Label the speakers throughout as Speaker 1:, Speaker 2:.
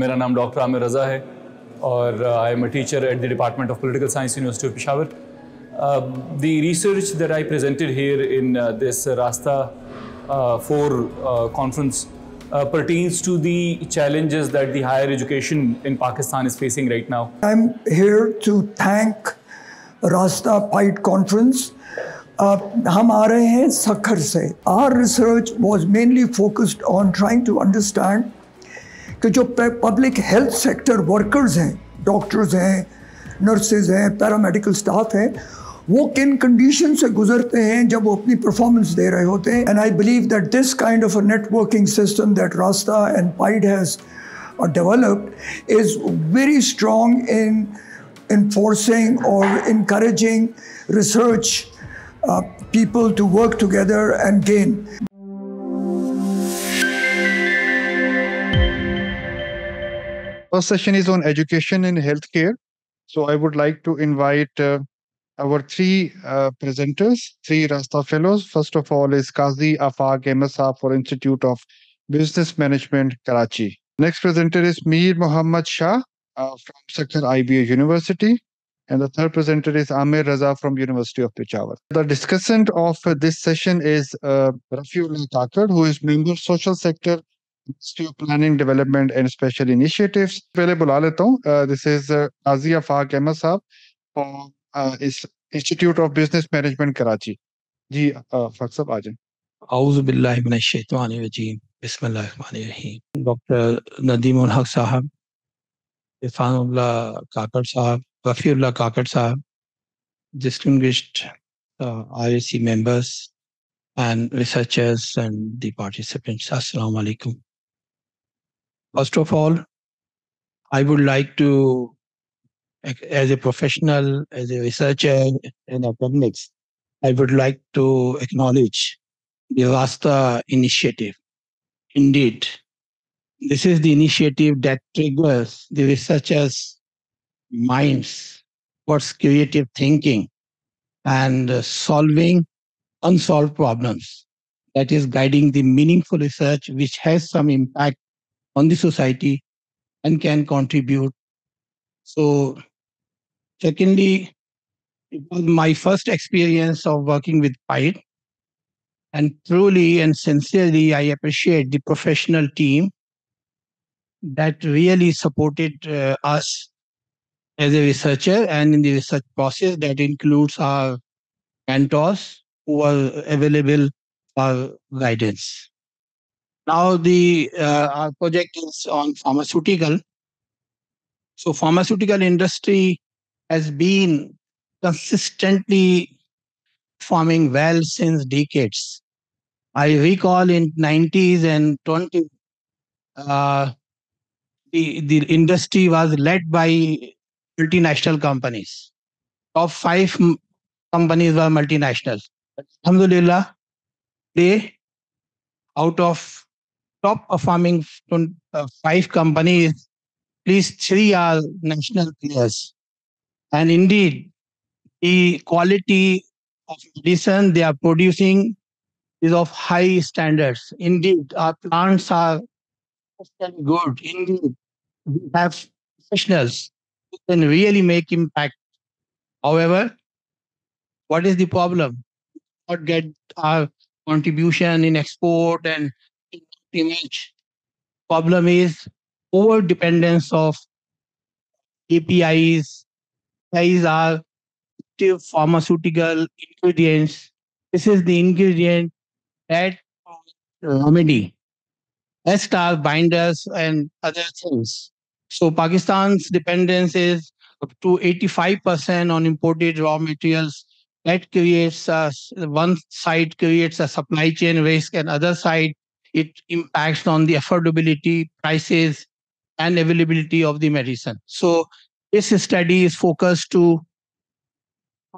Speaker 1: मेरा नाम डॉक्टर आमिर रज़ा है और I am a teacher at the department of political science university of Peshawar the research that I presented here in this RASTA for conference pertains to the challenges that the higher education in Pakistan is facing right now.
Speaker 2: I'm here to thank Rasta Fight Conference. हम आ रहे हैं सखर से our research was mainly focused on trying to understand कि जो public health sector workers हैं doctors हैं nurses हैं paramedical staff हैं वो किन कंडीशन से गुजरते हैं जब वो अपनी परफॉर्मेंस दे रहे होते हैं and I believe that this kind of a networking system that RASTA and PIDE has developed is very strong in enforcing or encouraging research uh, people to work together and gain.
Speaker 3: First session is on education in healthcare. So I would like to invite uh, our three uh, presenters, three Rasta Fellows. First of all is Kazi Afaq Emasa for Institute of Business Management, Karachi. Next presenter is Mir Muhammad Shah uh, from Sukkur IBA University. And the third presenter is Aamer Raza from University of Peshawar. The discussant of this session is uh, Rafiullah Kakar, who is member social sector Ministry of Planning, Development and Special Initiatives. पहले बुला लेता हूँ this is आजिया फाक अहमद साहब और इस institute of business management Karachi जी फाक साहब आ जाएँ
Speaker 4: अऊज़ु बिल्लाहि मिनश शैतानिर रजीम बिस्मिल्लाहिर रहमानिर रहीम डॉक्टर नदीम हक साहब इरफानुल्लाह काकड़ साहब रफीउल्लाह काकड़ साहब distinguished uh, IAC members and researchers and the participants. Assalamu. First of all, I would like to, as a professional, as a researcher in academics, I would like to acknowledge the Rasta initiative. Indeed, this is the initiative that triggers the researchers' minds towards creative thinking and solving unsolved problems. That is guiding the meaningful research which has some impact on the society and can contribute. So, secondly, it was my first experience of working with PIDE. And truly and sincerely, I appreciate the professional team that really supported uh, us as a researcher and in the research process that includes our mentors who are available for guidance. Now the uh, our project is on pharmaceutical. So pharmaceutical industry has been consistently performing well since decades. I recall in 90s and 20s, uh, the, the industry was led by multinational companies. Top five companies were multinational. Alhamdulillah, they out of top performing uh, five companies, at least three are national players. And indeed, the quality of medicine they are producing is of high standards. Indeed, our plants are good. Indeed, we have professionals who can really make impact. However, what is the problem? Not get our contribution in export and image. Problem is over dependence of APIs. These are pharmaceutical ingredients. This is the ingredient that remedy, star binders and other things. So Pakistan's dependence is up to 85% on imported raw materials. That creates a, one side creates a supply chain risk, and other side it impacts on the affordability, prices, and availability of the medicine. So this study is focused to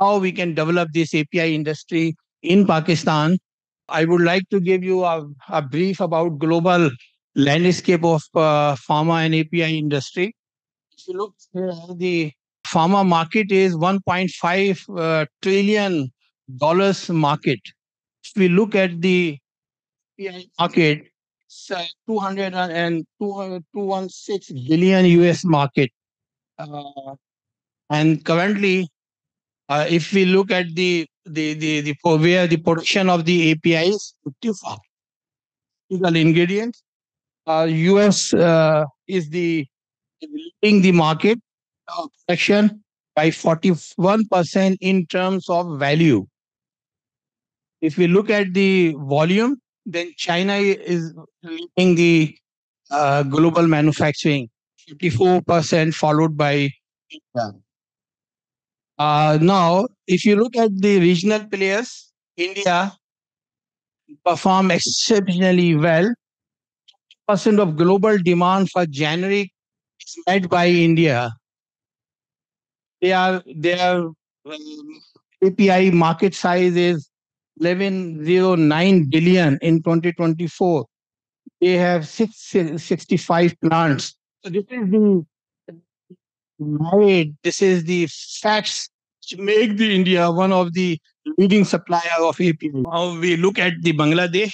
Speaker 4: how we can develop this API industry in Pakistan. I would like to give you a, a brief about global landscape of uh, pharma and API industry. If you look here, the pharma market is 1.5 uh, trillion dollars market. If we look at the API market, 200 and 216 billion US market. Uh, and currently, uh, if we look at the the the the where the production of the APIs, critical ingredients, uh, US uh, is the leading the market uh, production by 41% in terms of value. If we look at the volume, then China is leading the uh, global manufacturing, 54% followed by India. Uh, now, if you look at the regional players, India perform exceptionally well. Percent of global demand for generic is met by India. They are their um, API market size is 1109 billion in 2024. They have six, 65 plants. So this is the this is the facts which make the India one of the leading supplier of API. Now we look at the Bangladesh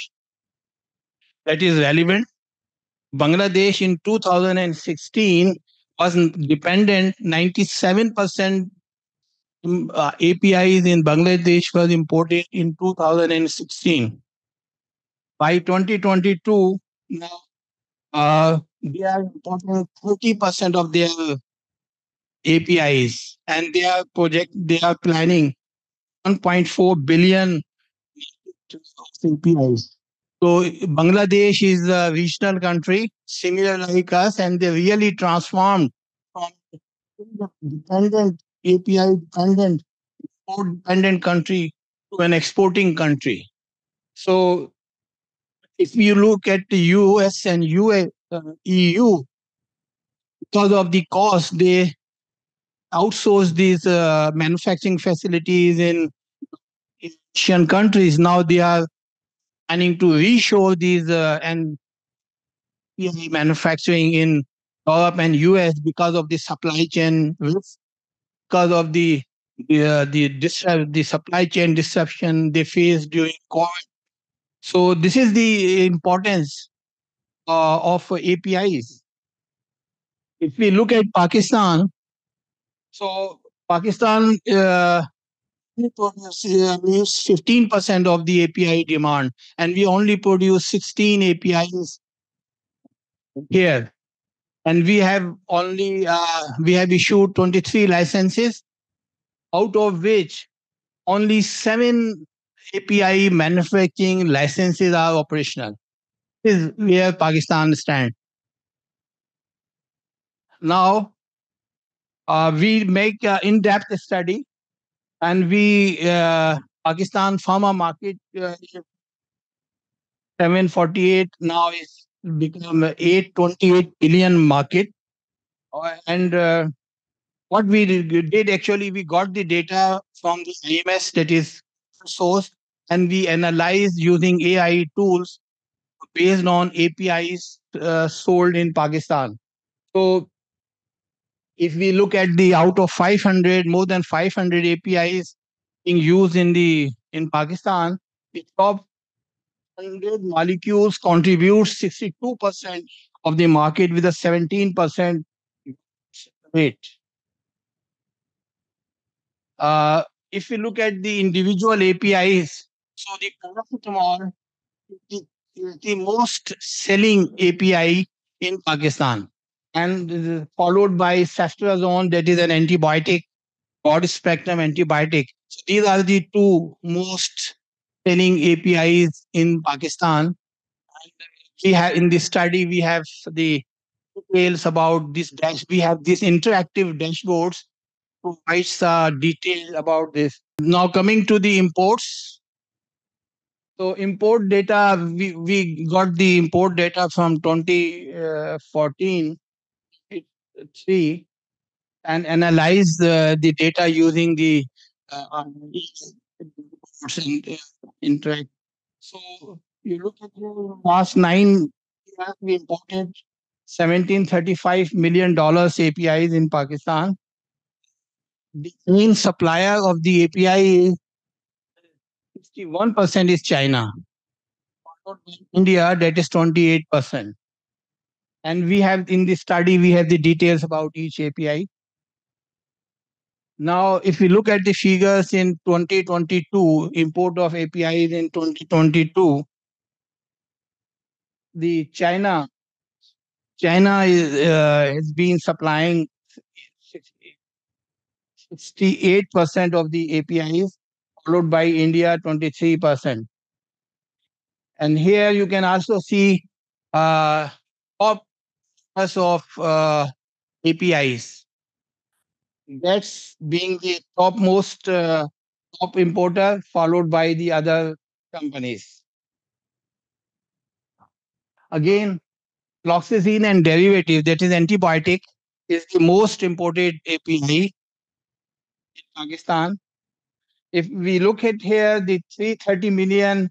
Speaker 4: that is relevant. Bangladesh in 2016 was dependent 97% uh, APIs in Bangladesh was imported in 2016. By 2022, now uh, they are importing 30% of their APIs, and they are project they are planning 1.4 billion APIs. So Bangladesh is a regional country, similar like us, and they really transformed from dependent API dependent, dependent country to an exporting country. So if you look at the US and UA, uh, EU, because of the cost, they outsource these uh, manufacturing facilities in Asian countries. Now they are planning to reshore these uh, and manufacturing in Europe and US because of the supply chain risk because of the the uh, the, the supply chain disruption they faced during COVID. So this is the importance uh, of APIs. If we look at Pakistan, so Pakistan uh, produces 15% of the API demand, and we only produce 16 APIs here and we have only uh, we have issued 23 licenses out of which only seven api manufacturing licenses are operational. This is where pakistan stands. Now uh, we make an in-depth study and we uh, pakistan pharma market uh, 748 now is become 828 billion market. Uh, and uh, what we did actually, we got the data from the IMS that is source and we analyzed using AI tools based on APIs uh, sold in Pakistan. So if we look at the out of 500, more than 500 APIs being used in the in Pakistan, the top 100 molecules contribute 62% of the market with a 17% rate. Uh, if you look at the individual APIs, so the paracetamol is the most selling API in Pakistan and followed by ceftriaxone that is an antibiotic, broad spectrum antibiotic. So these are the two most selling APIs in Pakistan. And we have in this study we have the details about this dash. We have these interactive dashboards provides uh, detail about this. Now coming to the imports. So import data, we, we got the import data from 2014 uh, and analyzed the, the data using the uh, and uh, interact. So you look at the last nine years, we imported 1735 million dollars APIs in Pakistan. The main supplier of the API is 61% is China. India, that is 28%. And we have in the study, we have the details about each API. Now, if we look at the figures in 2022, import of APIs in 2022, the China, China is, uh, has been supplying 68% of the APIs, followed by India 23%. And here you can also see uh, top of uh, APIs. That's being the topmost uh, top importer, followed by the other companies. Again, fluoxetine and derivative, that is antibiotic, is the most imported API in Pakistan. If we look at here, the 330 million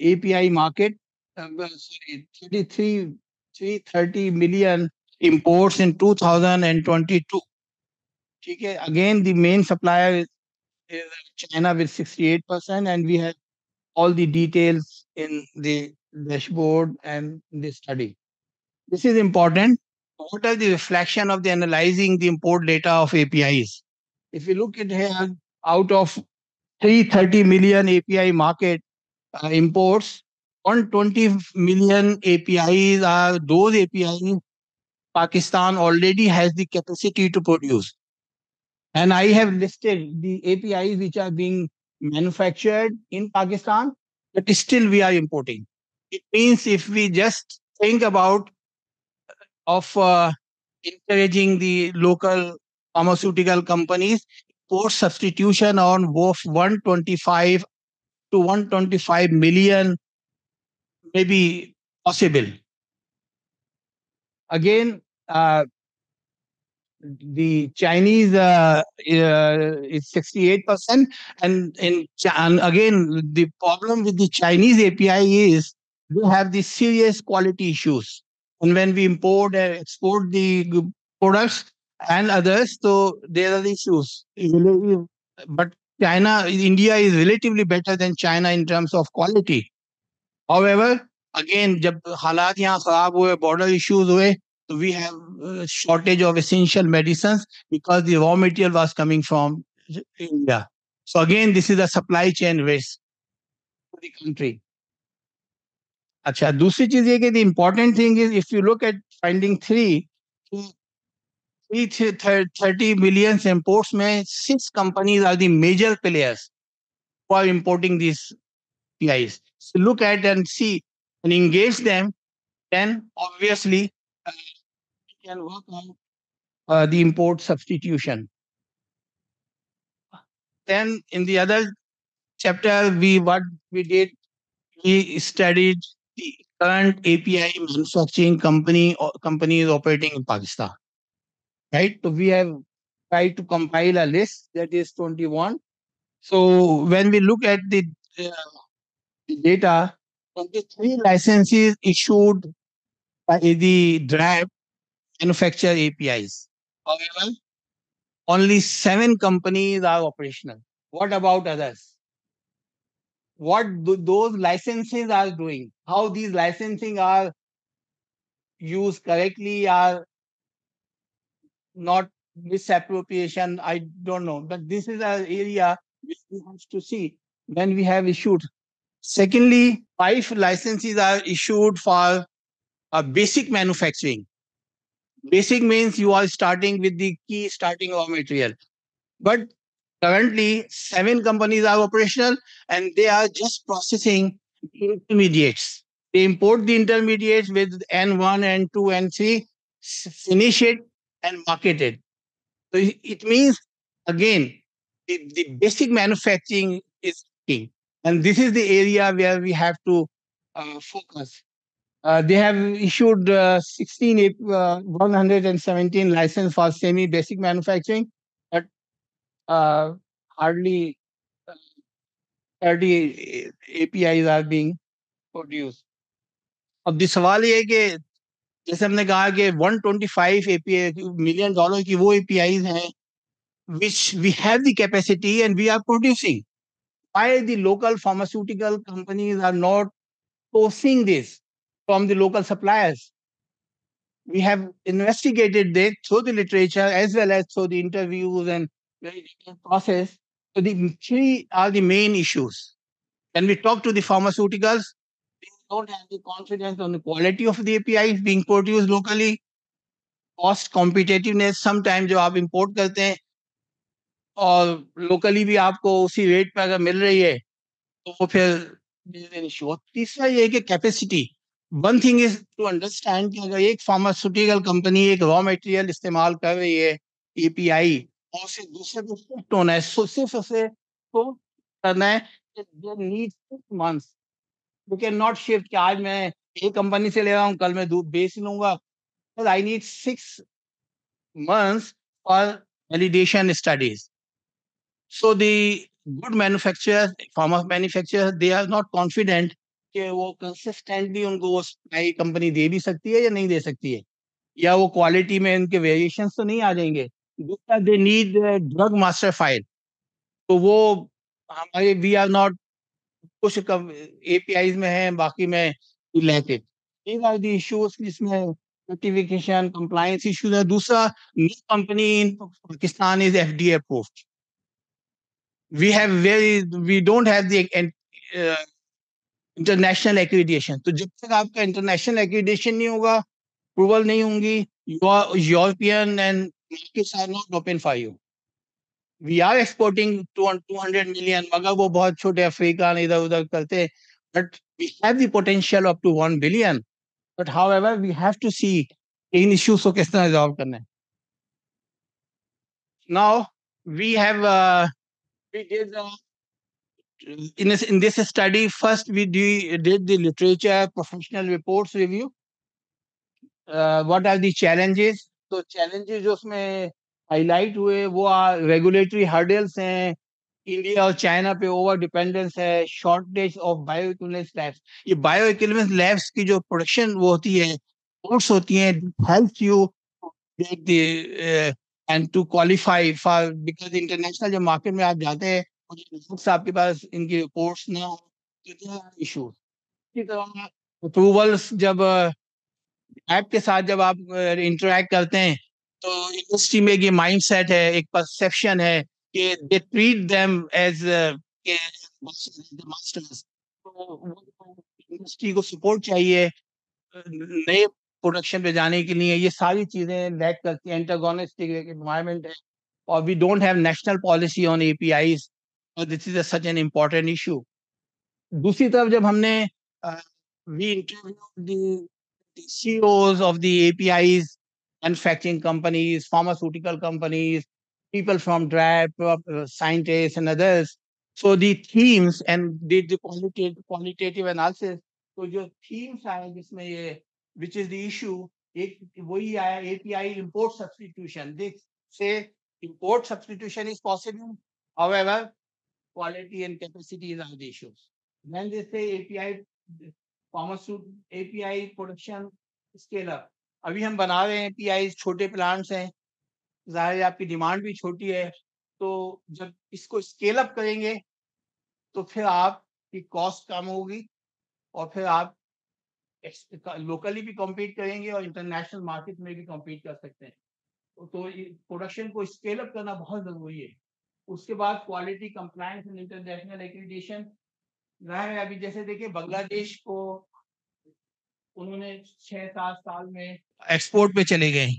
Speaker 4: API market, uh, sorry, 33, 330 million imports in 2022. Okay. Again, the main supplier is, China with 68%, and we have all the details in the dashboard and the study. This is important. What are the reflection of the analyzing the import data of APIs? If you look at here, out of 330 million API market uh, imports, 120 million APIs are those APIs Pakistan already has the capacity to produce. And I have listed the APIs which are being manufactured in Pakistan, but still we are importing. It means if we just think about of uh, encouraging the local pharmaceutical companies for substitution on both 125 to 125 million may be possible. Again, uh, the Chinese uh, uh, is 68%. And, in, and again, the problem with the Chinese API is they have these serious quality issues. And when we import and export the products and others, so there are issues. But China, India is relatively better than China in terms of quality. However, again, जब हालात यहाँ खराब हुए, border issues हुए, so we have a shortage of essential medicines because the raw material was coming from India. So again, this is a supply chain risk for the country. अच्छा दूसरी चीज ये कि the important thing is if you look at finding three, three 30 million imports में six companies are the major players who are importing these PIs. So look at and see and engage them, then obviously uh, we can work on uh, the import substitution. Then in the other chapter, we what we did, we studied the current API manufacturing company or companies operating in Pakistan. Right? So we have tried to compile a list that is 21. So when we look at the, uh, the data, 23 licenses issued by the DRAP manufacture APIs. However, only seven companies are operational. What about others? what those licenses are doing, how these licensing are used correctly are not misappropriation, I don't know. But this is an area which we have to see when we have issued. Secondly, five licenses are issued for a basic manufacturing. Basic means you are starting with the key starting raw material. But Currently, seven companies are operational and they are just processing intermediates. They import the intermediates with N1, N2, N3, finish it and market it. So it means, again, the, the basic manufacturing is key. And this is the area where we have to uh, focus. Uh, they have issued uh, 16, uh, 117 license for semi-basic manufacturing uh, hardly 30 APIs are being produced. अब दी सवाल ये है कि जैसे हमने कहा कि 125 API million dollar की वो APIs हैं which we have the capacity and we are producing. Why the local pharmaceutical companies are not sourcing this from the local suppliers. We have investigated this through the literature as well as through the interviews and very detailed process. So the three are the main issues. When we talk to the pharmaceuticals, they don't have the confidence on the quality of the APIs being produced locally. Cost competitiveness, sometimes जो आप import करते हैं और locally भी आपको उसी rate पे अगर मिल रही है तो वो फिर इशू तीसरा ये है कि capacity one thing is to understand कि अगर एक फार्मास्यूटिकल कंपनी एक रॉ मटेरियल इस्तेमाल कर रही है एपीआई और उसे दूसरे को शिफ्ट होना है सो सिर्फ़ उसे को करना है need six months you can not shift कि आज मैं एक कंपनी से ले रहा हूँ कल मैं दूध बेच लूँगा I need six months for validation studies. So the good manufacturers, pharma manufacturers, they are not confident कि वो कंसिस्टेंटली उनको वो सप्लाई कंपनी दे भी सकती है या नहीं दे सकती है? या वो क्वालिटी में इनके वेरिएशन तो नहीं आ जाएँगे? दूसरा they need drug master file तो वो हमारे वी आर नॉट कुछ एपीआईज में है बाकी में जिसमें सर्टिफिकेशन कंप्लायंस इश्यूज़ है। दूसरा new company in Pakistan is the uh, international accreditation तो जब तक आपका इंटरनेशनल एक्रीडिएशन नहीं होगा अप्रूवल नहीं होंगी you are European and you we are exporting to hundred million मगर वो बहुत छोटे अफ्रीका इधर उधर करते हैं but we have potential up to one billion but हाउ एवर वी हैव टू सी इन इश्यूज़ को किस तरह रिजॉल्व करना है. Now we have we did in this, in this study first we do, did the literature professional reports review. Uh, what are the challenges? तो challenges जो उसमें हाईलाइट हुए वो रेगुलेटरी हर्डल्स हैं। इंडिया और चाइना पे ओवर डिपेंडेंस है shortage of bio equivalence labs ये बायो इक्विवेलेंस लैब्स की जो प्रोडक्शन वो होती है कोर्स होती हैं help you and to qualify for because international जो मार्केट में आप जाते हैं आपके पास इनकी रिपोर्ट्स ना हो इशू इसी तरह अप्रूवल्स जब ऐप के साथ जब आप इंटरेक्ट करते हैं तो इंडस्ट्री में ये माइंड सेट है, एक परसेप्शन है कि they treat them as masters industry को सपोर्ट चाहिए नए प्रोडक्शन पे जाने के लिए। ये सारी चीज़ें लैक करती हैं एंटागोनिस्टिक एनवायरनमेंट है। और we don't have national policy on और this is such an important issue दूसरी तरफ जब हमने we interview the CEOs of the APIs, manufacturing companies, pharmaceutical companies, people from DRAP, uh, scientists and others. So the themes and did the qualitative, qualitative analysis. So जो themes आए जिसमें ये which is the issue एक वही आया API import substitution. They say import substitution is possible. However, quality and capacity are the issues. Then they say API फार्मास्यूट API production scale up अभी हम बना रहे हैं एपीआई छोटे प्लांट्स हैं। ज़ाहिर है आपकी डिमांड भी छोटी है। तो जब इसको स्केल अप करेंगे तो फिर आपकी कॉस्ट कम होगी और फिर आप लोकली भी कम्पीट करेंगे और इंटरनेशनल मार्केट में भी कम्पीट कर सकते हैं। तो प्रोडक्शन को स्केल अप करना बहुत ज़रूरी है। उसके बाद quality compliance and international accreditation है अभी जैसे देखिए बांग्लादेश को उन्होंने छह सात साल में एक्सपोर्ट पे चले गए।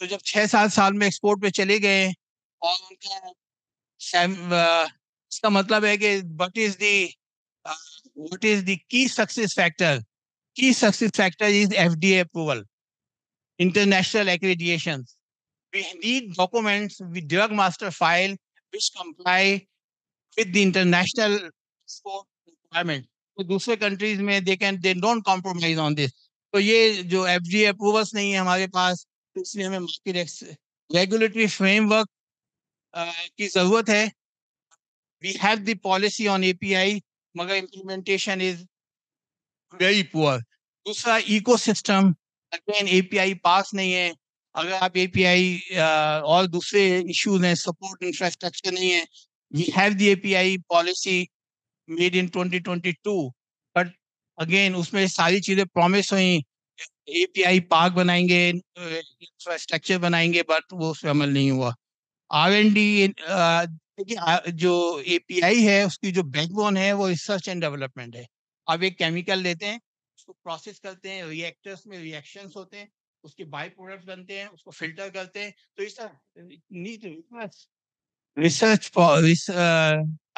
Speaker 4: तो जब छह सात साल में एक्सपोर्ट पे चले गए और उनका इसका मतलब है कि what is the what is the key success factor key success factor is F D approval international accreditation we need documents with drug master file which comply with the international export requirement. तो दूसरे countries में they can they don't compromise on this तो ये जो F D approvals नहीं है हमारे पास तो इसलिए हमें मार्केट रेगुलेटरी फ्रेमवर्क की ज़रूरत है। We have the policy on API मगर इम्प्लीमेंटेशन इज़ वेरी पुअर दूसरा इको इकोसिस्टम अगेन एपीआई पास नहीं है। अगर आप एपीआई और दूसरे इश्यूज़ हैं, सपोर्ट इंफ्रास्ट्रक्चर नहीं है we have the API policy made in 2022 but again उसमें सारी चीज़ें प्रॉमिस हुई एपीआई पार्क बनाएँगे इंफ्रास्ट्रक्चर बनाएँगे बट वो उस अमल नहीं हुआ। आर एन डी जो एपीआई है, उसकी जो बैकबोन है, वो रिसर्च एंड डेवलपमेंट है। अब एक केमिकल लेते हैं, उसको प्रोसेस करते हैं रिएक्टर्स में रिएक्शंस होते हैं उसके बाई प्रोडक्ट्स बनते हैं, उसको फ़िल्टर करते हैं तो इस need research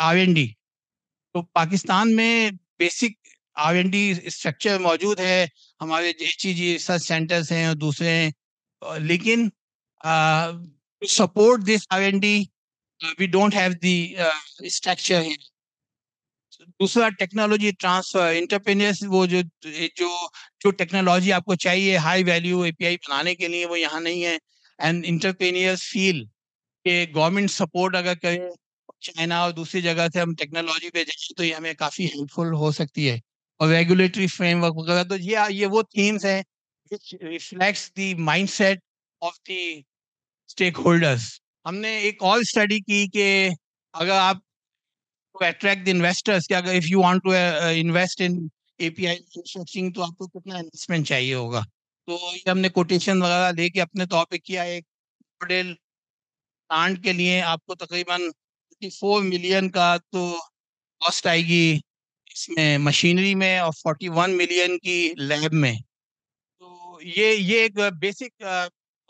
Speaker 4: R N D तो पाकिस्तान में basic R N D structure मौजूद है, हमारे एच जी रिसर्च सेंटर्स हैं और दूसरे हैं लेकिन support this R N D we don't have the structure है दूसरा टेक्नोलॉजी ट्रांसफ़र इंटरप्रेन्यर्स वो जो जो जो टेक्नोलॉजी आपको चाहिए हाई वैल्यू एपीआई बनाने के लिए वो यहाँ नहीं है। एंड इंटरप्रेन्यर्स फील कि गवर्नमेंट सपोर्ट अगर करे चाइना और दूसरी जगह से हम टेक्नोलॉजी पे जाए तो ये हमें काफ़ी हेल्पफुल हो सकती है। और रेगुलेटरी फ्रेमवर्क वगैरह तो ये ये वो थीम्स हैं which reflects the mindset of the stakeholders हमने एक और स्टडी की कि अगर आप to attract the investors कि अगर if you want to uh, invest in API manufacturing तो आपको कितना इन्वेस्टमेंट चाहिए होगा। तो ये हमने कोटेशन वगैरह लेके अपने तौर पे किया एक मॉडल प्लांट के लिए। आपको तकरीबन 54 मिलियन का तो कॉस्ट आएगी इसमें मशीनरी में और 41 मिलियन की लैब में। तो ये ये एक बेसिक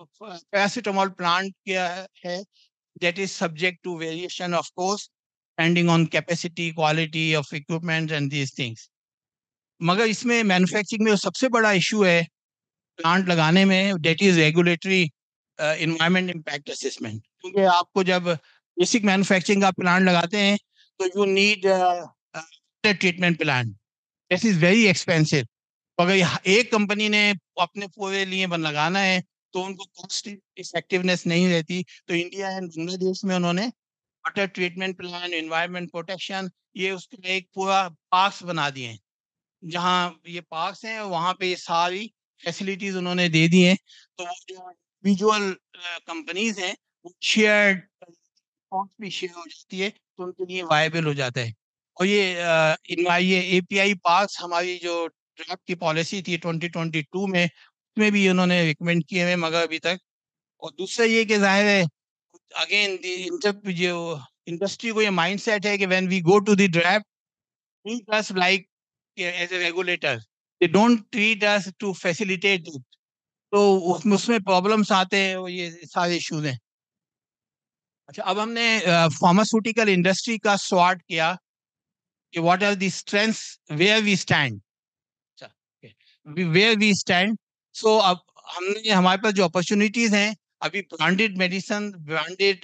Speaker 4: पैरासिटामोल प्लांट क्या है। That is subject to variation of course. Depending on capacity, quality of equipment and these things. मगर इसमें मैन्युफैक्चरिंग में सबसे बड़ा इशू है प्लांट लगाने में that is regulatory environment impact assessment क्योंकि आपको जब बेसिक मैन्युफैक्चरिंग का प्लांट लगाते हैं तो you need treatment plant this is very expensive अगर एक कंपनी ने अपने पूरे लिए बन लगाना है तो उनको कॉस्ट इफेक्टिवनेस नहीं रहती। तो इंडिया एंड बांग्लादेश में उन्होंने water treatment plan environment protection ये उसका एक पूरा पार्क्स बना दिए हैं। जहाँ ये पार्क्स हैं, वहाँ पे ये सारी फैसिलिटीज़ उन्होंने दे दी हैं। तो वो जो इंडिविजुअल कंपनीज़ हैं, वो शेयर भी शेयर हो जाती है तो उनके लिए वायबल हो जाता है। और ये ये आई पार्क्स हमारी जो ड्राफ्ट की पॉलिसी थी 2022 में, उसमें भी उन्होंने रिकमेंड किए हुए मगर अभी तक। और दूसरा ये कि ज़ाहिर है अगेन जो इंडस्ट्री को ये माइंडसेट है कि when we go to the us like as a regulator. They don't treat us to facilitate it. तो उसमें प्रॉब्लम्स आते हैं वो ये सारे इश्यूज़ हैं। अच्छा अब हमने फार्मास्यूटिकल इंडस्ट्री का स्वाट किया कि what are the strengths where we stand अच्छा वेयर वी स्टैंड सो अब हमने, हमारे पास जो अपॉर्चुनिटीज़ हैं अभी ब्रांडेड मेडिसन, ब्रांडेड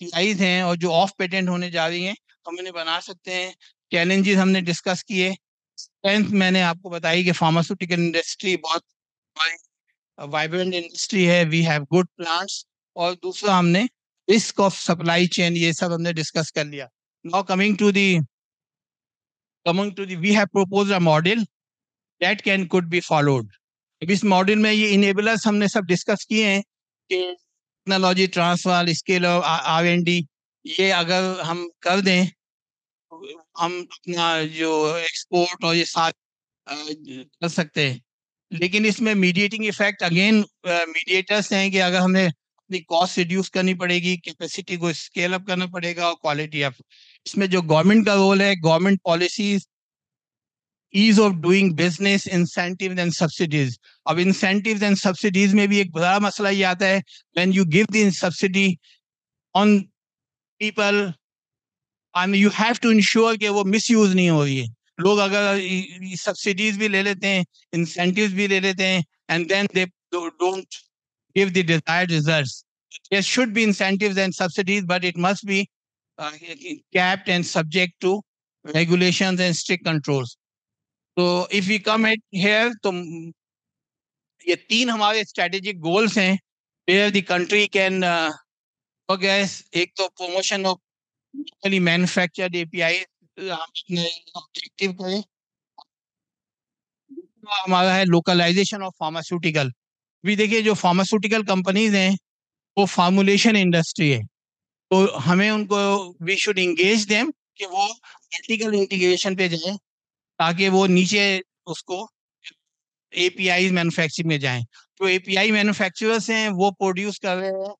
Speaker 4: टीआईज हैं और जो ऑफ़ पेटेंट होने जा रही हैं हम इन्हें बना सकते हैं। चैलेंजेस हमने डिस्कस किए। स्ट्रेंथ मैंने आपको बताई कि फार्मास्यूटिकल इंडस्ट्री बहुत वाइब्रेंट इंडस्ट्री है वी हैव गुड प्लांट्स और दूसरा हमने रिस्क ऑफ़ सप्लाई चेन ये सब हमने डिस्कस कर लिया। Now coming to the coming to the we have propose a model that can could be followed अब इस मॉडल में ये इनेबलर्स हमने सब डिस्कस किए हैं। कि टेक्नोलॉजी ट्रांसफ़र स्केल और आर एन डी ये अगर हम कर दें, हम अपना जो एक्सपोर्ट और ये साथ कर सकते हैं। लेकिन इसमें मीडिएटिंग इफ़ेक्ट अगेन मीडिएटर्स हैं कि अगर हमें अपनी कॉस्ट रिड्यूस करनी पड़ेगी कैपेसिटी को स्केल अप करना पड़ेगा और क्वालिटी अप इसमें जो गवर्नमेंट का रोल है government policies ease of doing business incentive and subsidies अब इंसेंटिव एंड सब्सिडीज में भी एक बड़ा मसला ये आता है when you give the subsidy on people and you have to ensure कि वो मिस यूज नहीं हो रही है लोग अगर सब्सिडीज भी ले लेते हैं इंसेंटिव भी ले लेते हैं and then they don't give the desired results there should be incentives and subsidies but it must be uh, capped and subject to regulations and strict controls तो if you come at here तो ये तीन हमारे strategic goals हैं where the country can gas एक तो promotion of manufactured API objective करें। हमारा है लोकलाइजेशन ऑफ़ फार्मास्यूटिकल भी देखिए, जो फार्मास्यूटिकल कंपनीज़ हैं, वो फार्मुलेशन इंडस्ट्री है। तो हमें उनको वी शुड इंगेज देम कि वो वर्टिकल इंटीग्रेशन पे जाए। ताकि वो नीचे उसको एपीआई मैन्युफैक्चरिंग में जाएँ। जो एपीआई मैन्युफैक्चरर्स हैं, वो प्रोड्यूस कर रहे हैं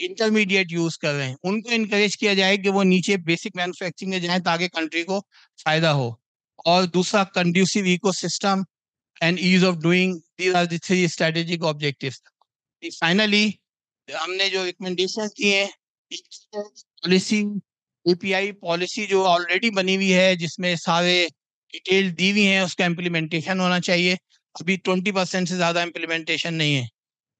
Speaker 4: इंटरमीडिएट यूज़ कर रहे हैं। उनको इनकरेज किया जाए कि वो नीचे बेसिक मैन्युफैक्चरिंग में जाएँ ताकि कंट्री को फ़ायदा हो। और दूसरा conducive ecosystem and ease of doing these are three strategic objectives finally हमने जो रिकमेंडेशन किए हैं पॉलिसी एपीआई पॉलिसी जो ऑलरेडी बनी हुई है, जिसमें सारे डिटेल दी हुई हैं, उसका इम्प्लीमेंटेशन होना चाहिए। अभी ट्वेंटी परसेंट से ज़्यादा इम्प्लीमेंटेशन नहीं है।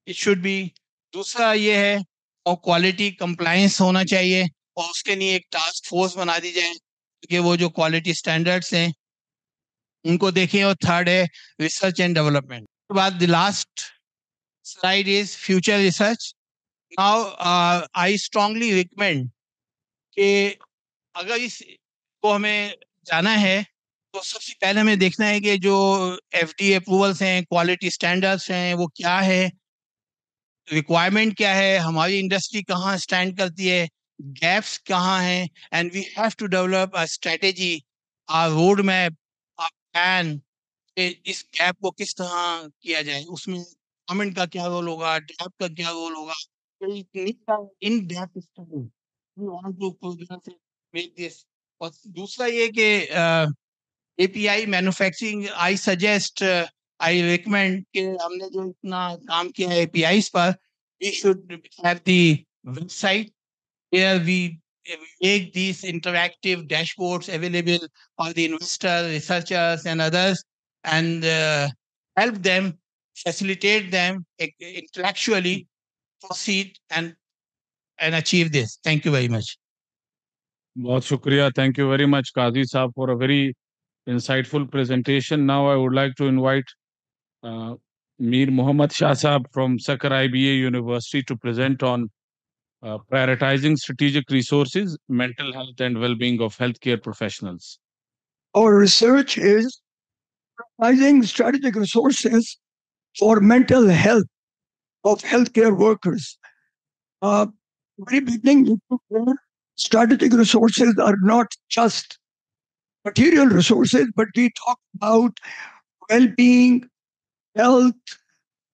Speaker 4: इट शुड बी दूसरा ये है, और क्वालिटी कंप्लायंस होना चाहिए, और उसके लिए एक टास्क फोर्स बना दी जाए कि वो जो क्वालिटी स्टैंडर्ड्स हैं, उनको देखें। और थर्ड है रिसर्च एंड डेवलपमेंट उसके बाद the last slide is future research now I strongly recommend कि अगर इस को हमें जाना है तो सबसे पहले हमें देखना है कि जो एफ़ डी अप्रूवल्स हैं क्वालिटी स्टैंडर्ड्स हैं, वो क्या है? रिक्वायरमेंट क्या है? हमारी इंडस्ट्री कहाँ स्टैंड करती है? गैप्स कहाँ हैं? And we have to develop a strategy a road map plan इस गैप को किस तरह किया जाए? उसमें गवर्नमेंट का क्या रोल होगा? डैप का क्या रोल होगा? In depth study we make this और दूसरा ये कि API manufacturing I suggest I recommend कि हमने जो इतना काम किया है एपीआईज पर we should have the website we make these interactive dashboards available for the investor, researchers, and others, and uh, help them, facilitate them intellectually proceed and and achieve this. Thank you very much.
Speaker 5: बहुत शुक्रिया Thank you very much, Kazi साहब for a very insightful presentation. Now I would like to invite uh, Mir Muhammad Shah Saab from Sukkur IBA University to present on uh, prioritizing strategic resources, mental health and well-being of healthcare professionals.
Speaker 2: Our research is prioritizing strategic resources for mental health of healthcare workers. Uh, very beginning, strategic resources are not just material resources, but we talk about well-being, health,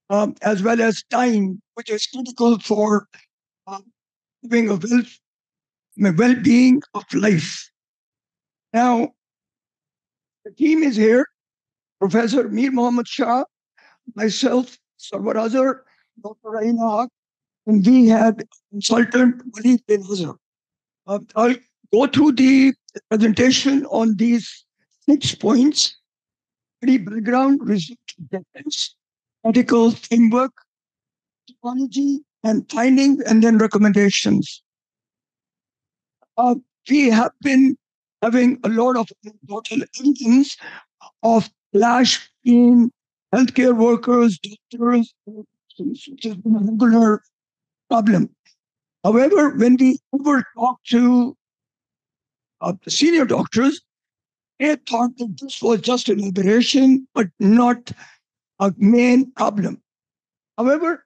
Speaker 2: um, as well as time, which is critical for um, having a well, well-being of life. Now, the team is here. Professor Mir Muhammad Shah, myself, Sarwar Azhar, Dr. Raina and we had consultant Walid bin Hazar. Uh, I'll go through the presentation on these six points the background, research objectives, medical framework, technology, and finding, and then recommendations. Uh, we have been having a lot of anecdotal evidence of clash in healthcare workers, doctors, which has been a regular problem. However, when we ever talk to uh, senior doctors, they thought that this was just an aberration, but not a main problem. However,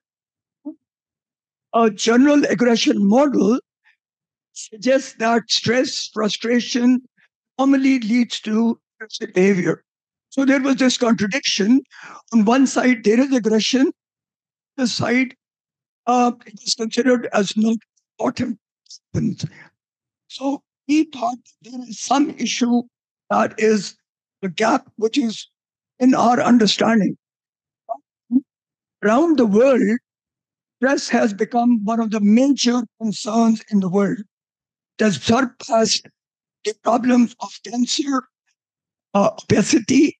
Speaker 2: a general aggression model suggests that stress, frustration normally leads to aggressive behavior. So there was this contradiction. On one side, there is aggression. The side, uh, it is considered as not important. So he thought there is some issue that is the gap which is in our understanding. Around the world, stress has become one of the major concerns in the world. It has surpassed the problems of cancer, uh, obesity,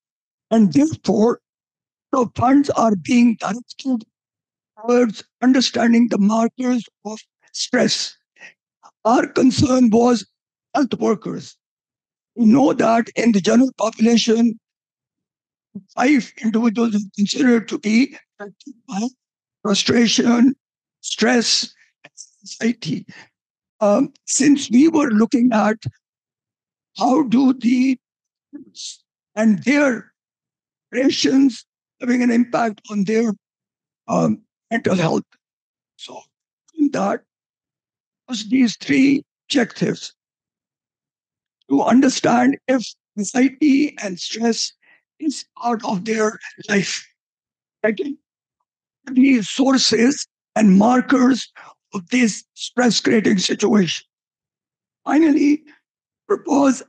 Speaker 2: and therefore, the funds are being directed towards understanding the markers of stress. Our concern was health workers. We know that in the general population, five individuals are considered to be affected by frustration, stress, anxiety. Um, since we were looking at how do the and their rations having an impact on their um, mental health. So in that was these three objectives to understand if anxiety and stress is part of their life. Second, the sources and markers of this stress creating situation. Finally, propose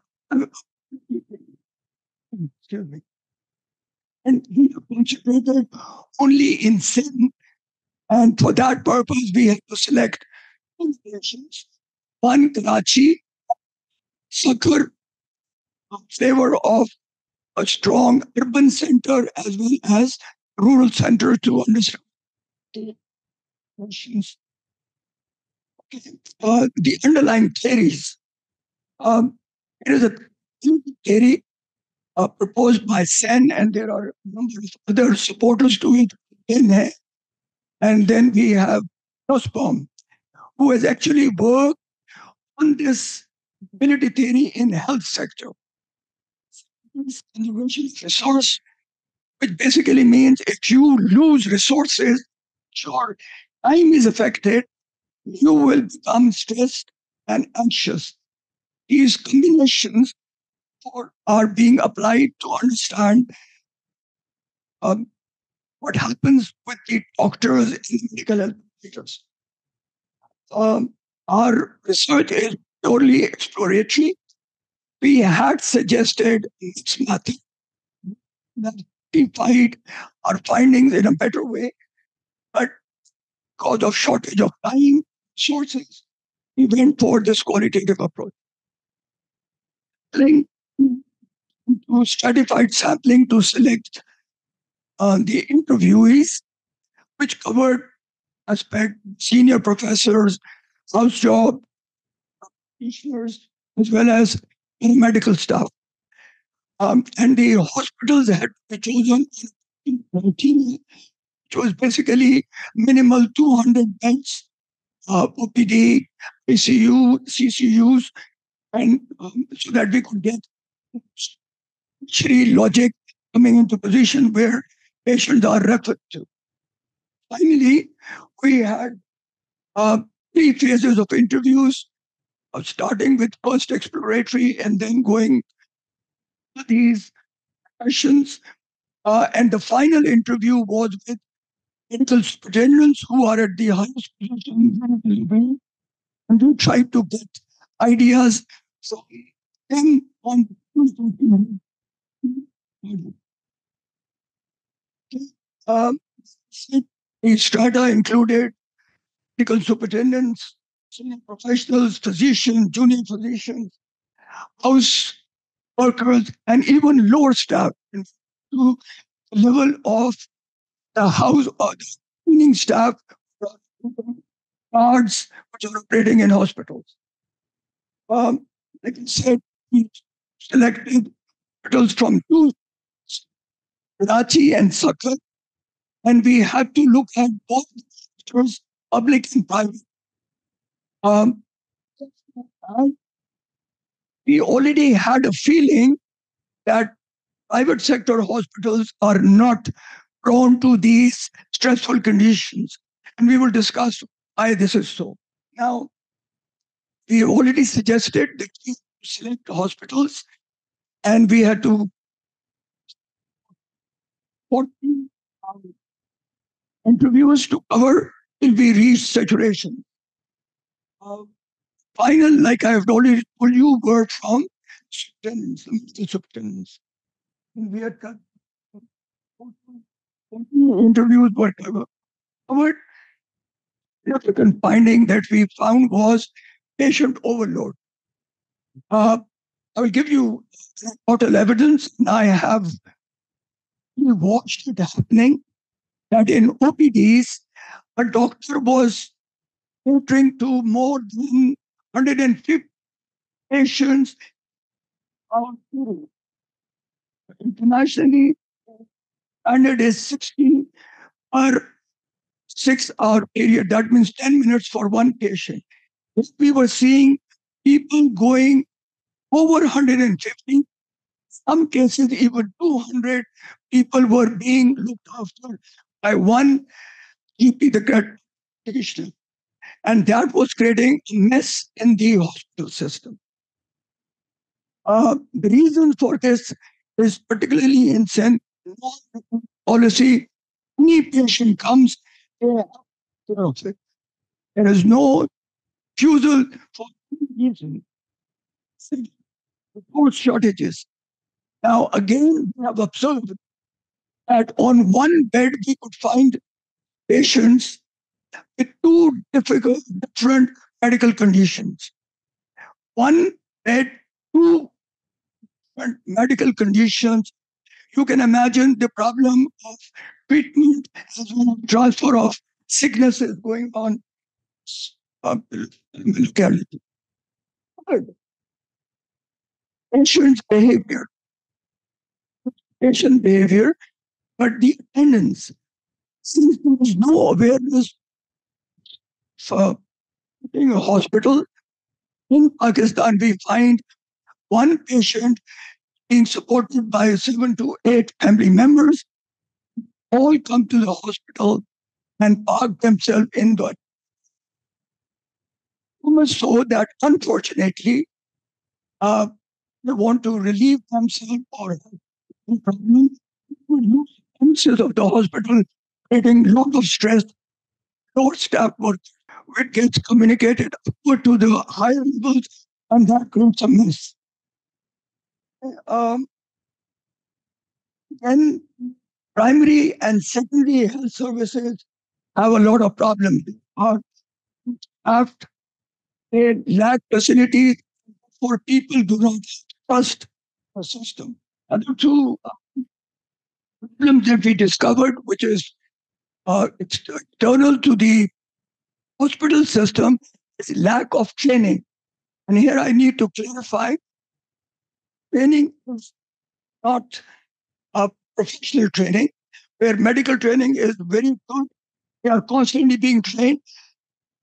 Speaker 2: excuse me. And he concentrated only in Sindh. And for that purpose, we have to select two stations. One, Karachi, Sukkur, favor of a strong urban center as well as rural center to understand. Uh, the underlying theories. Um, it is a theory uh, proposed by Sen, and there are a number of other supporters to it. And then we have Nussbaum, who has actually worked on this ability theory in the health sector. Resource, which basically means if you lose resources, your time is affected, you will become stressed and anxious. These combinations are, are being applied to understand um, what happens with the doctors and medical health Um, our research is purely exploratory. We had suggested this method that defied our findings in a better way, but because of shortage of time, sources, we went for this qualitative approach. Linked to stratified sampling to select uh, the interviewees, which covered aspect senior professors, house job, teachers, as well as medical staff. Um, and the hospitals had chosen criteria, which was basically minimal 200 beds, uh, OPD, ICU, CCUs, and um, so that we could get Shri logic coming into position where patients are referred to. Finally, we had uh, three phases of interviews, uh, starting with first exploratory and then going to these questions. Uh, and the final interview was with medical superintendents who are at the highest position in the field, and we tried to get ideas from them on um, strata included medical superintendents, senior professionals, physicians, junior physicians, house workers, and even lower staff to the level of the house or the cleaning staff, guards which are operating in hospitals. Um, like I said, we selected hospitals from two Karachi and Sukkur, and we had to look at both sectors, public and private. Um, we already had a feeling that private sector hospitals are not prone to these stressful conditions. And we will discuss why this is so. Now, we already suggested that we select hospitals and we had to 40 um, interviews to cover till we reach saturation. Uh, final, like I have already told you, were from substance, the substance. We had got interviews were covered. covered. second finding that we found was patient overload. Uh, I will give you total evidence. I have watched it happening that in OPDs, a doctor was catering to more than 150 patients Internationally, standard is 16 per six hour period. That means 10 minutes for one patient. If we were seeing people going over 150, some cases even 200 people were being looked after by one GP, the practitioner. And that was creating a mess in the hospital system. Uh, the reason for this is particularly in Sen policy. Any patient comes. There is no refusal for any reason. Report shortages. Now, again, we have observed that on one bed we could find patients with two difficult, different medical conditions. One bed, two medical conditions. You can imagine the problem of treatment as well transfer of sicknesses going on locality. Third, patient's behavior. Patient behavior, but the attendance. Since there is no awareness for being a hospital, in Pakistan we find one patient being supported by seven to eight family members, all come to the hospital and park themselves in the so that unfortunately uh, they want to relieve themselves or have problem premises of the hospital, creating a lot of stress, low staff work, which gets communicated upward to the higher levels, and that creates a mess. Um, then primary and secondary health services have a lot of problems. Are after they lack facilities for people do not trust the system. Other two uh, problems that we discovered, which is uh, external to the hospital system, is lack of training. And here I need to clarify training is not a professional training, where medical training is very good. They are constantly being trained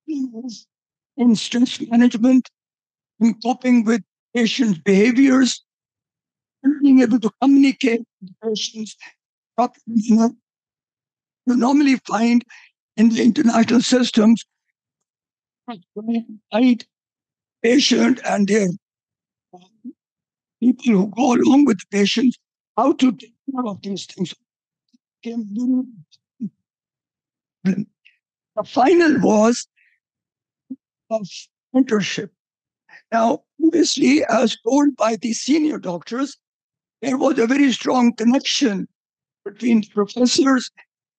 Speaker 2: in stress management, in coping with patients' behaviors, being able to communicate with patients. You normally find in the international systems right patient and their people who go along with the patients how to take care of these things. The final was of mentorship. Now, obviously, as told by the senior doctors, there was a very strong connection between professors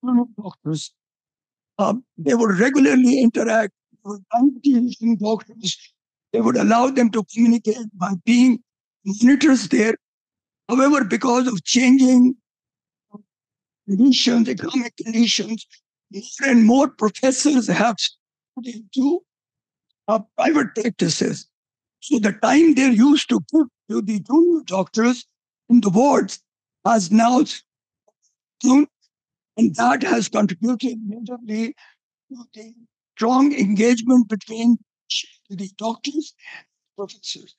Speaker 2: and doctors. Uh, they would regularly interact with doctors. They would allow them to communicate by being monitors there. However, because of changing conditions, economic conditions, more and more professors have started into uh, private practices. So the time they're used to give to the junior doctors the wards has now grown, and that has contributed majorly to the strong engagement between the doctors and professors.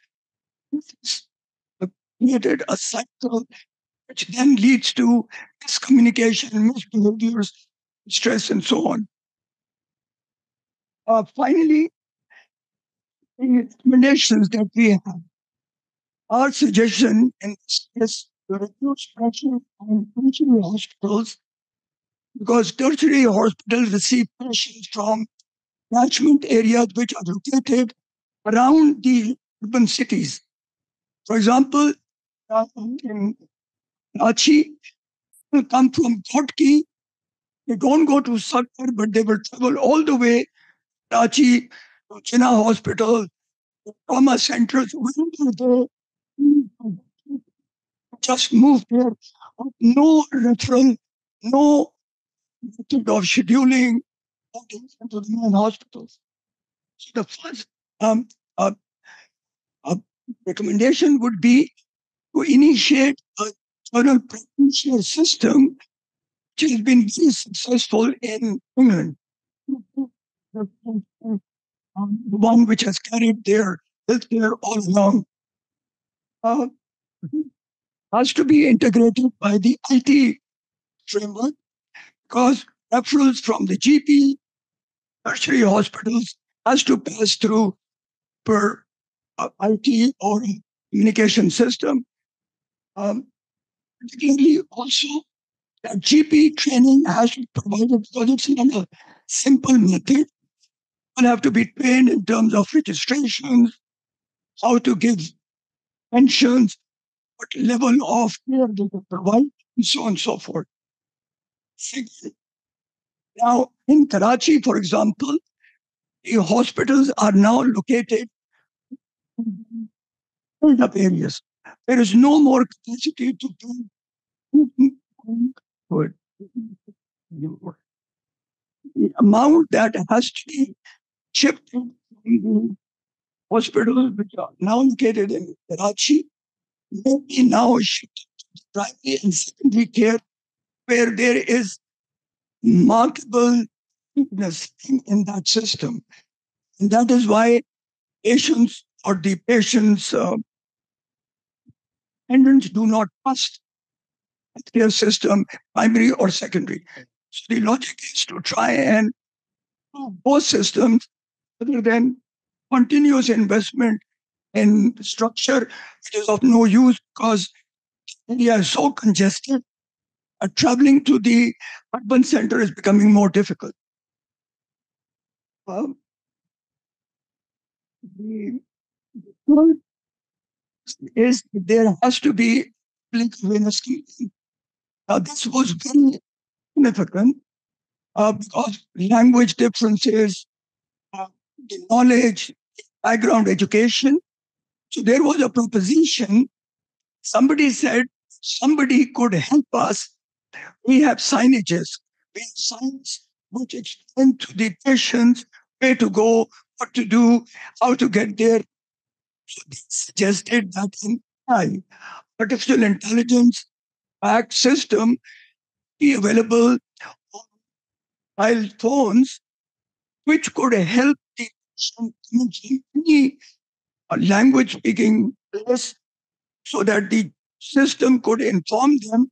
Speaker 2: This created a cycle which then leads to miscommunication, misbehaviors, stress, and so on. Uh, finally, the recommendations that we have. Our suggestion is to reduce pressure on tertiary hospitals because tertiary hospitals receive patients from catchment areas which are located around the urban cities. For example, uh, in Karachi, will come from Kotki. They don't go to Sukkur, but they will travel all the way Karachi Jinnah Hospital, trauma centers, wherever they just moved there. No referral, no method of scheduling into the main hospitals. So the first um, uh, uh, recommendation would be to initiate a general practitioner system which has been very successful in England um, the one which has carried their healthcare all along, uh, has to be integrated by the IT framework because referrals from the GP, tertiary hospitals has to pass through per uh, IT or communication system. Um, particularly also that GP training has to be provided because it's not a simple method. One have to be trained in terms of registrations, how to give pensions, what level of care they can provide, and so on and so forth. Now, in Karachi, for example, the hospitals are now located in built up areas. There is no more capacity to do good. The amount that has to be shipped from the hospitals which are now located in Karachi may be now to primary and secondary care where there is markable weakness in, that system. And that is why patients or the patient's uh, dependents do not trust healthcare system, primary or secondary. So the logic is to try and both systems rather than continuous investment in structure, it is of no use because India is so congested. Uh, traveling to the urban center is becoming more difficult. Um, the third is there has to be public awareness. Now, this was very significant uh, because language differences, uh, the knowledge, background education. So there was a proposition. Somebody said somebody could help us. We have signages. We have signs which explain to the patients where to go, what to do, how to get there. So they suggested that in AI, artificial intelligence backed system be available on mobile phones, which could help the patient in any language speaking place so that the system could inform them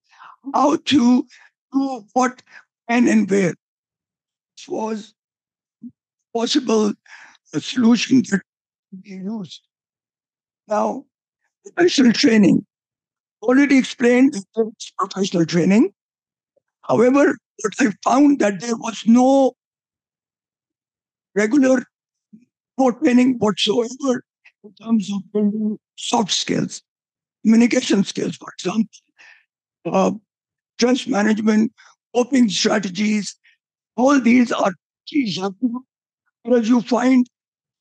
Speaker 2: how to do what and and where. This was possible solution that could be used. Now, professional training. Already explained professional training. However, what I found that there was no regular no training whatsoever in terms of building soft skills, communication skills, for example, uh, stress management, coping strategies. All these are keys because you find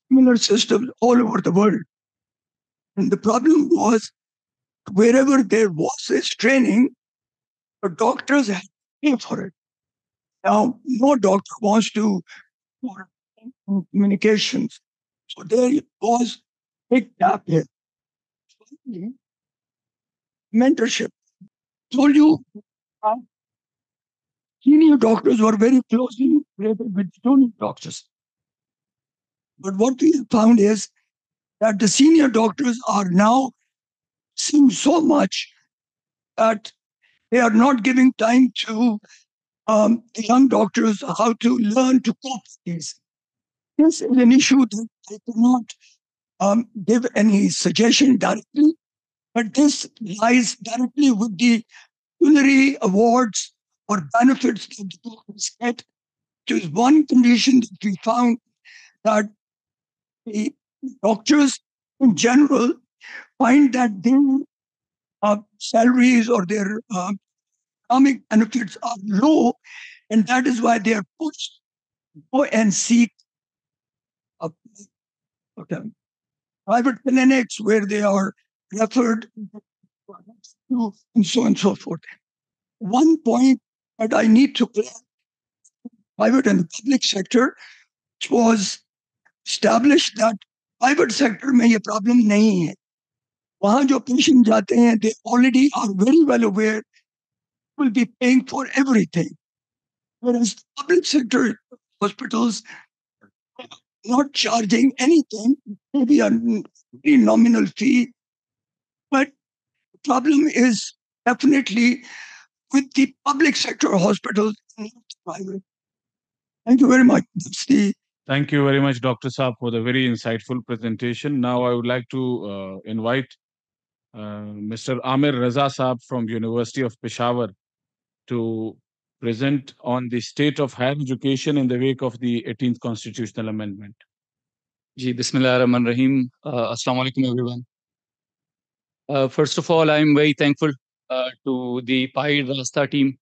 Speaker 2: similar systems all over the world. And the problem was wherever there was this training, the doctors had to pay for it. Now, no doctor wants to communications. So there was big gap here. Mentorship. Told you uh, senior doctors were very closely related with junior doctors. But what we found is that the senior doctors are now seeing so much that they are not giving time to um, the young doctors how to learn to cope with these. This is an issue that I cannot um, give any suggestion directly, but this lies directly with the culinary awards or benefits that the doctors get. Which is one condition that we found that the doctors in general find that their uh, salaries or their uh, economic benefits are low, and that is why they are pushed to go and seek uh, okay, private clinics where they are referred to, and so on and so forth. One point that I need to clear private and the public sector was established that private sector में ये problem नहीं है वहां जो patient जाते हैं they already are very well aware will be paying for everything whereas public sector hospitals not charging anything maybe a nominal fee but the problem is definitely with the public sector hospitals private thank you very much the
Speaker 5: Thank you very much, Dr. Saab, for the very insightful presentation. Now I would like to uh, invite uh, Mr. Aamer Raza Saab from University of Peshawar to present on the state of higher education in the wake of the 18th constitutional amendment.
Speaker 6: Ji, Bismillah Rahim. Uh, Assalamu alaikum, everyone. Uh, first of all, I'm very thankful uh, to the PIDE Rasta team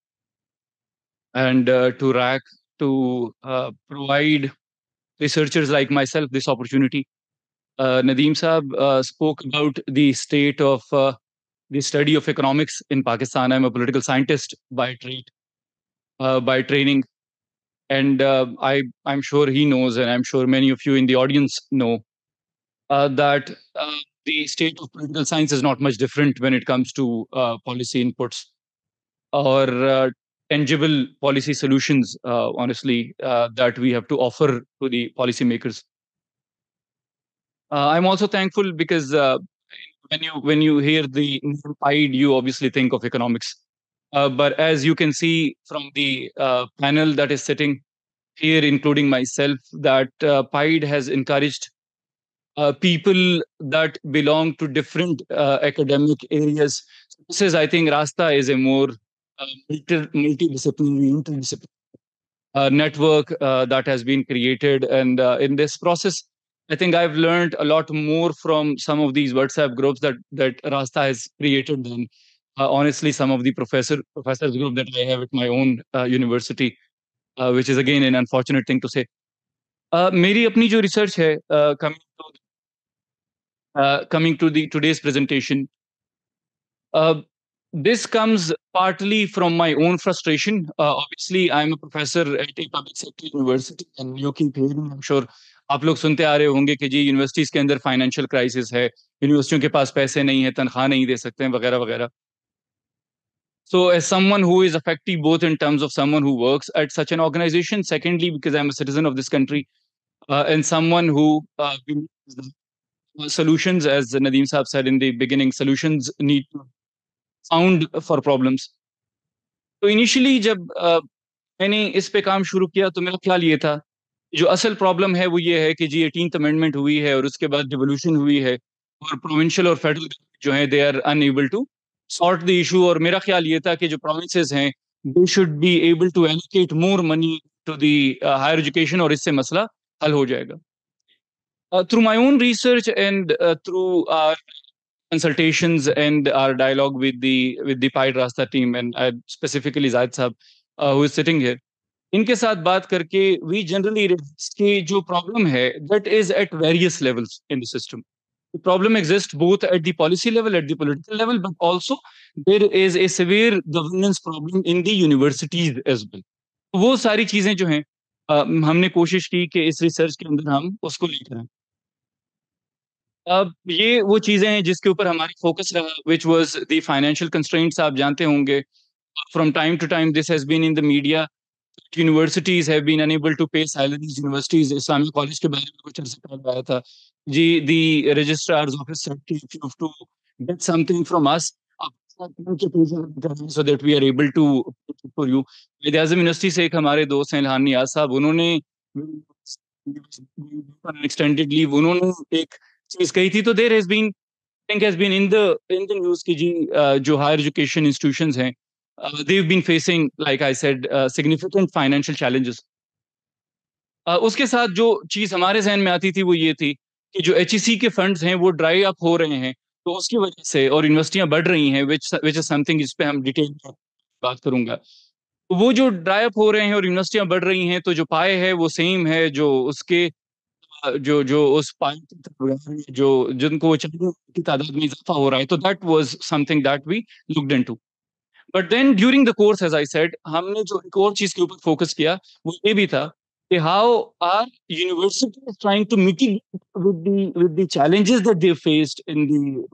Speaker 6: and uh, to RAC to uh, provide researchers like myself this opportunity. Uh, Nadeem Saab uh, spoke about the state of the study of economics in Pakistan. I'm a political scientist by trade, by training, and uh, I I'm sure he knows, and I'm sure many of you in the audience know uh, that uh, the state of political science is not much different when it comes to uh, policy inputs or uh, tangible policy solutions. Uh, honestly, uh, that we have to offer to the policymakers. Uh, I'm also thankful because uh, when you when you hear the PIDE, you obviously think of economics. Uh, but as you can see from the uh, panel that is sitting here, including myself, that uh, PIDE has encouraged uh, people that belong to different uh, academic areas. This is, I think, Rasta is a more multi- multidisciplinary, interdisciplinary network that has been created. And in this process, I think I've learned a lot more from some of these WhatsApp groups that that Rasta has created than honestly some of the professor professors group that I have at my own uh, university, uh, which is again an unfortunate thing to say. Uh, मेरी अपनी जो research है uh, coming to uh, coming to the today's presentation, uh, this comes partly from my own frustration. Uh, obviously, I'm a professor at a public sector university, and you keep hearing, I'm sure, आप लोग सुनते आ रहे होंगे कि जी universities के अंदर financial crisis है यूनिवर्सिटियों के पास पैसे नहीं है तनख्वाह नहीं दे सकते हैं वगैरह वगैरह So, as someone who is effective both in terms of someone who works at such an organization, secondly, because I'm a citizen of this country, uh, and someone who uh, uh, solutions, as Nadeem Saab said in the beginning, solutions need to found for problems. तो initially जब uh, मैंने इस पे काम शुरू किया तो मेरा ख्याल ये था जो असल प्रॉब्लम है वो ये है कि जी एटीन अमेंडमेंट हुई है और उसके बाद डिवोल्यूशन हुई है और प्रोविंशियल और फेडरल जो है they are unable to sort the issue or mera khayal ye tha ki jo provinces hain they should be able to allocate more money to the uh, higher education और इससे मसला हल हो जाएगा uh, through my own research and uh, through our consultations and our dialogue with the with the Pied Rasta team and I, specifically Zaid Sahab uh, who is sitting here इनके साथ बात करके वी जनरली कि जो problem है that is at various levels in the system The problem exists both at the policy level, at the political level, but also there is a severe governance problem in the universities as well. वो सारी चीज़ें जो हैं अ, हमने कोशिश की कि इस रिसर्च के अंदर हम उसको लेकर आएँ अब ये वो चीज़ें हैं जिसके ऊपर हमारी फोकस रहा which was the financial constraints आप जानते होंगे from time to time this has been in the media universities have been unable to pay salaries universities islamic college के बारे में कुछ अर्से पहले आया था जी the registrar's office said if you have to get something from us so that we are able to for you Quaid Azam university से एक हमारे दोस्त हैं इल्हान नियाज साहब उन्होंने एक्सटेंडेड लीव उन्होंने एक चीज़ कही थी तो there has been think has been in the in the news कि जी uh, जो हायर एजुकेशन इंस्टीट्यूशंस हैं uh, they've been facing like I said uh, significant financial challenges. Uh, उसके साथ जो चीज़ हमारे जहन में आती थी वो ये थी कि जो एच के फंड्स हैं वो ड्राई अप हो रहे हैं तो उसकी वजह से और यूनिवर्सिटियाँ बढ़ रही हैं विच विच इज़ समथिंग जिस पे हम डिटेल में बात करूँगा। वो जो ड्राई अप हो रहे हैं और यूनिवर्सिटियाँ बढ़ रही हैं तो जो पाए है वो सेम है जो उसके जो जो उस पाए जो जिनको वो चाहिए की तादाद में इजाफा हो रहा है तो that was something that we looked into but then during the course as I said हमने जो एक और चीज़ के ऊपर फोकस किया वो ये भी था कि how are university trying to mitigate with the with the challenges that they faced in the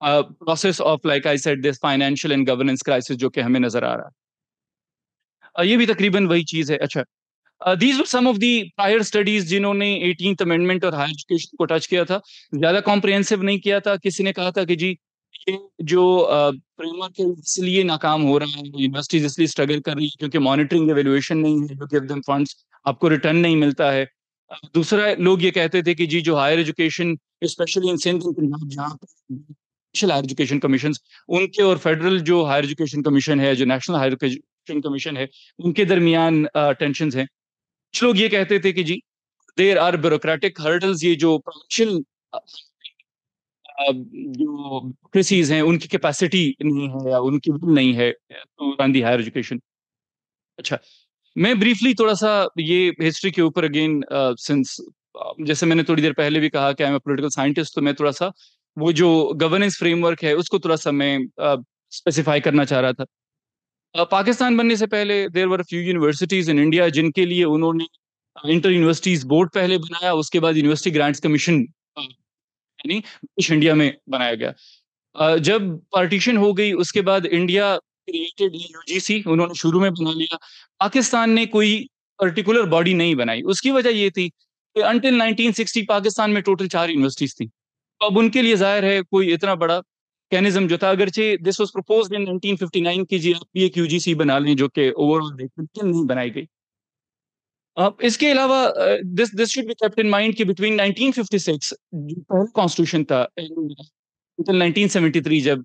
Speaker 6: process of like I said this financial and governance crisis जो कि हमें नज़र आ रहा है। अ, ये भी तकरीबन वही चीज़ है। अच्छा। These were some of the prior studies जिन्होंने 18th अमेंडमेंट और हायर एजुकेशन को टच किया था। ज़्यादा कॉम्प्रिहेंसिव नहीं किया था। किसी ने कहा था कि जी ये जो फ्रेमवर्क है इसलिए नाकाम हो रहा है यूनिवर्सिटीज इसलिए स्ट्रगल कर रही है क्योंकि मॉनिटरिंग एवेल्युएशन नहीं है यू गिव देम फंड्स आपको रिटर्न नहीं मिलता है। दूसरा, लोग ये कहते थे कि जी, जो higher education especially in Sindh Punjab जहाँ पे हायर एजुकेशन कमीशन उनके और फेडरल जो हायर एजुकेशन कमीशन है, जो नेशनल हायर एजुकेशन कमीशन है, उनके दरमियान टेंशन हैं। कुछ लोग ये कहते थे कि जी देर आर ब्यूरोक्रेटिक हर्डल्स ये जो प्रोविंशियल जो ब्यूरोक्रेसीज हैं, उनकी कैपेसिटी नहीं है या उनकी विल नहीं है to run the higher education अच्छा मैं ब्रीफली थोड़ा सा ये हिस्ट्री के ऊपर अगेन सिंस जैसे मैंने थोड़ी देर पहले भी कहा कि आई एम पोलिटिकल साइंटिस्ट तो मैं थोड़ा सा वो जो गवर्नेंस फ्रेमवर्क है, उसको थोड़ा सा मैं स्पेसिफाई करना चाह रहा था। पाकिस्तान बनने से पहले there were few universities in India जिनके लिए उन्होंने इंटर यूनिवर्सिटीज बोर्ड पहले बनाया, उसके बाद यूनिवर्सिटी ग्रांट्स कमीशन यानी ब्रिटिश इंडिया में बनाया गया। जब पार्टीशन हो गई, उसके बाद इंडिया क्रिएटेड यूजीसी उन्होंने शुरू में बना लिया। पाकिस्तान ने कोई पर्टिकुलर बॉडी नहीं बनाई। उसकी वजह ये थी कि अंटिल 1960 पाकिस्तान में टोटल चार यूनिवर्सिटीज थी। तो अब उनके लिए ज़ाहिर है कोई इतना बड़ा कैनिज्म जो था, अगरचे दिस वाज प्रपोज्ड इन 1959 की जी आप एक यूजीसी बना लें, जो कि ओवरऑल नहीं बनाई गई। इसके अलावा this this should be kept in mind कि बिटवीन 1956 जो पहला कॉन्स्टिट्यूशन था टिल 1973 जब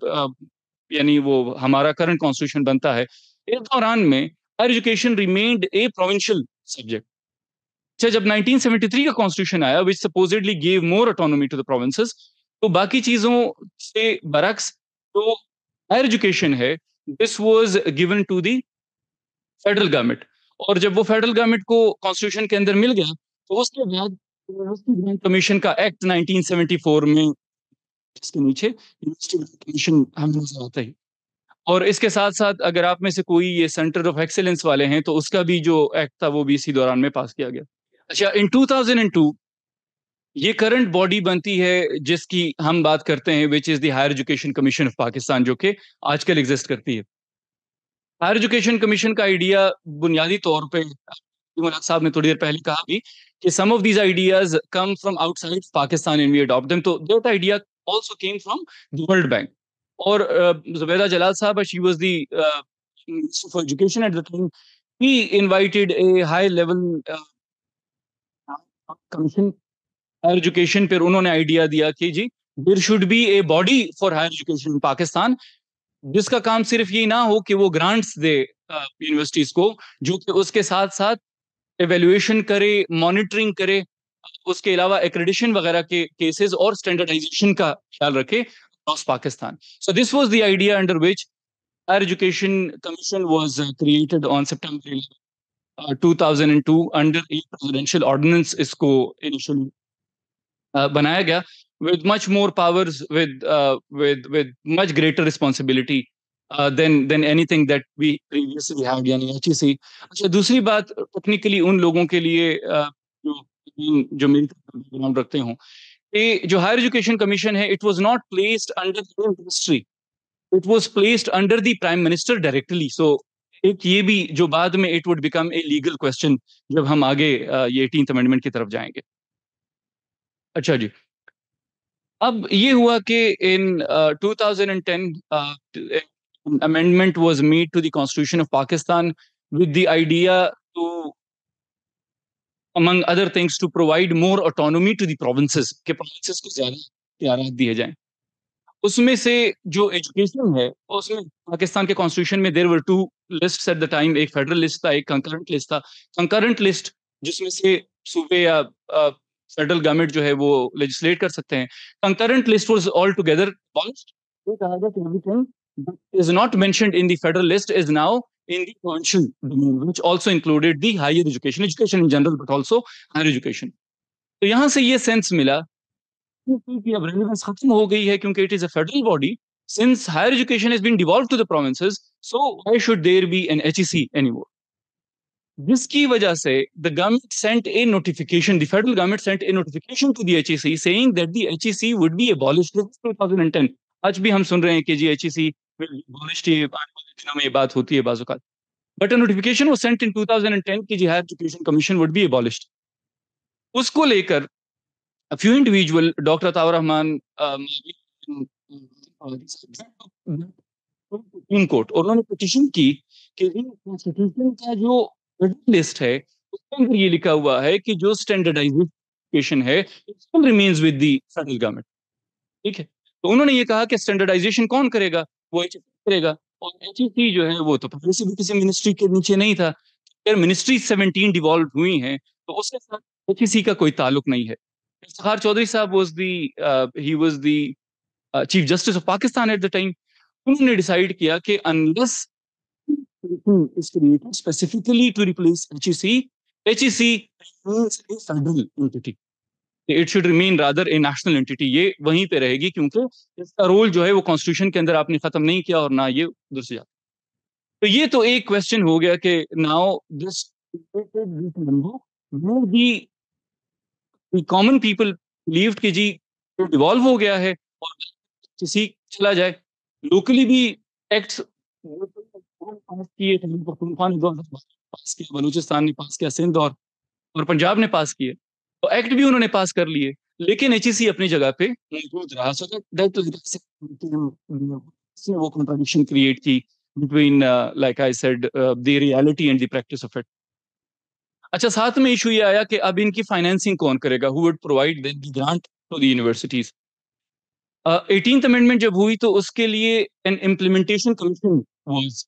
Speaker 6: यानी वो हमारा करंट कॉन्स्टिट्यूशन बनता है, इस दौरान में higher education remained a provincial subject अच्छा जब 1973 का कॉन्स्टिट्यूशन आया which supposedly gave more autonomy to the provinces तो बाकी चीज़ों से बरक्स तो हायर एजुकेशन है this was given to the federal government और जब वो फेडरल गवर्नमेंट को कॉन्स्टिट्यूशन के अंदर मिल गया तो उसके बाद कमीशन का एक्ट 1974 में इसके नीचे कमीशन हमें नज़र आता है। और इसके साथ साथ अगर आप में से कोई ये सेंटर ऑफ़ एक्सेलेंस वाले हैं तो उसका भी जो एक्ट था, वो भी इसी दौरान में पास किया गया। अच्छा इन 2002 ये करंट बॉडी बनती है, जिसकी हम बात करते हैं which is the higher education commission of Pakistan जो कि आजकल एग्जिस्ट करती है। हायर एजुकेशन कमीशन का आइडिया बुनियादी तौर पे साहब ने थोड़ी देर पहले कहा भी, कि some of these ideas come from outside Pakistan and we adopt them तो that idea also came from the world bank और जुबैदा जलाल साहब she was the for education at the time he invited a high level commission higher education पर उन्होंने idea दिया कि जी there should be a body for higher education in Pakistan जिसका काम सिर्फ़ ये ना हो कि वो ग्रांट्स दे यूनिवर्सिटीज को जो कि उसके साथ साथ एवेल्युएशन करे मॉनिटरिंग करे उसके अलावा एक्रेडिशन वगैरह के केसेस और स्टैंडर्डाइजेशन का ख्याल रखे across Pakistan. So this was the idea under which higher education commission was created on September 2002 under a presidential ordinance इसको इनिशियली uh, बनाया गया। with much more powers with uh, with with much greater responsibility uh, than than anything that we previously had यानी HEC अच्छा दूसरी बात technically उन लोगों के लिए uh, जो जो मेरी बैकग्राउंड रखते हों कि जो हायर एजुकेशन कमीशन है it was not placed under the ministry it was placed under the prime minister directly so एक ये भी जो बाद में it would become a legal question जब हम आगे ये एटीन अमेंडमेंट की तरफ जाएंगे अच्छा जी अब ये हुआ कि in uh, 2010 amendment was made to the constitution of Pakistan with the idea to के को ज़्यादा दिए जाएँ। उसमें से जो एजुकेशन है उसमें पाकिस्तान के कॉन्स्टिट्यूशन में there were two list at the time एक फेडरल लिस्ट था एक कंकरेंट लिस्ट था। कंकरेंट लिस्ट जिसमें से सूबे या फेडरल गवर्नमेंट जो है वो लेजिस्लेट कर सकते हैं। Concurrent list was all together is not मैं in list is now in the provincial domain, which also included the higher education, education in general, but also higher तो यहाँ से ये सेंस मिला कि अब रेलिवेंस खत्म हो गई है क्योंकि it is a federal body since higher education is been devolve to the provinces so why should there be N H E C any more जिसकी वजह से the government sent a notification the federal government sent a notification to the H E C saying that the H E C would be abolished in 2010 आज भी हम सुन रहे हैं कि जी H E C will में ये बात होती है बाजू का। But a notification was sent in 2010 कि जी higher education commission would be abolished उसको लेकर few individual doctor Ataur Rahman supreme court उन्होंने पिटीशन की कि जो लिस्ट है, उसके अंदर ये लिखा हुआ है कि जो स्टैंडर्डाइजेशन है still remains with the federal government ठीक है? तो उन्होंने ये कहा कि स्टैंडर्डाइजेशन कौन करेगा? वो एच करेगा। और एच जो है, वो तो पहले से भी किसी मिनिस्ट्री के नीचे नहीं था। अगर मिनिस्ट्री सेवनटीन डिवॉल्व हुई हैं तो उसके साथ एच का कोई ताल्लुक नहीं है। Iftikhar Chaudhry sahab was the he was the chief justice of Pakistan at the time उन्होंने डिसाइड किया कि unless is created specifically to replace HEC, HEC remains a federal entity. It should remain rather a national entity. ये वहीं पे रहेगी क्योंकि इसका role जो है वो कॉन्स्टिट्यूशन के अंदर आपने खत्म नहीं किया और ना ये उधर से जाता तो ये तो एक क्वेश्चन हो गया कि now this common people believed कि जी डिवॉल्व हो गया है और किसी चला जाए लोकली भी एक्ट पास किया बलूचिस्तान ने पास किया सिंध और और पंजाब ने पास किए तो एक्ट भी उन्होंने पास कर लिए लेकिन एच अपनी जगह पे मौजूद रहा सो दैट वो contradiction create between like I said the reality and the practice of it अच्छा साथ में इशू ये आया कि अब इनकी फाइनेंसिंग कौन करेगा who would provide the grant to the universities eighteen amendment जब हुई तो उसके लिए an implementation commission was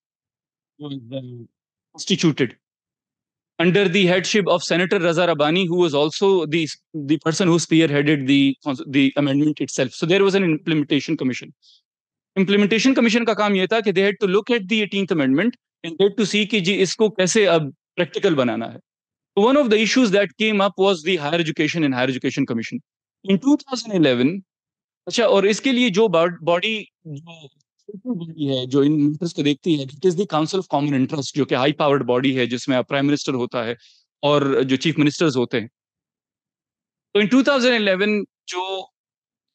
Speaker 6: constituted under the headship of Senator Raza Rabani, who was also the, the person who spearheaded the, the amendment itself. So there was an implementation commission. Implementation commission का काम ये था कि they had to look at the 18th amendment and they had to see कि जी इसको कैसे अब practical बनाना है. So one of the issues that came up was the higher education and higher education commission. In 2011, अच्छा और इसके लिए जो बॉडी जो बॉडी है, जो इन मैटर्स को देखती है it is the council of common interest जो कि हाई पावर्ड बॉडी है, जिसमें प्राइम मिनिस्टर होता है और जो चीफ मिनिस्टर्स होते हैं। तो इन 2011 जो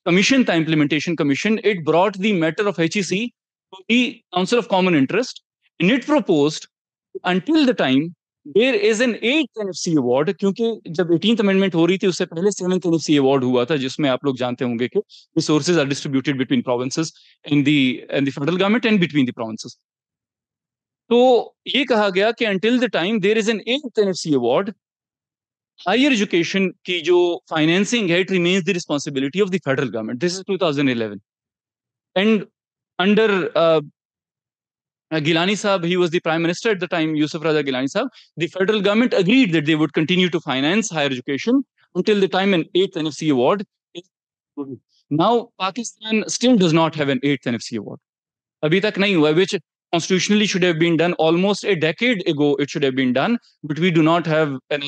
Speaker 6: कमीशन था implementation commission it brought the matter of HEC to the council of common interest in it proposed until the time there is an eight NFC award क्योंकि जब एटीन अमेंडमेंट हो रही थी, उससे पहले सेवंथ एनएफसी अवार्ड हुआ था, जिसमें आप लोग जानते होंगे कि resources are distributed between provinces in the in the federal government and between the provinces तो ये कहा गया कि until the time there is an eight NFC award higher education की जो फाइनेंसिंग है it remains the responsibility of the federal government this is 2011 and under uh, Gilani Saab, he was the prime minister at the time, Yusuf Raza Gilani Saab, the federal government agreed that they would continue to finance higher education until the time an eighth NFC award. Now, Pakistan still does not have an eighth NFC award. Abhi tak nahi hua, which constitutionally should have been done almost a decade ago, it should have been done, but we do not have an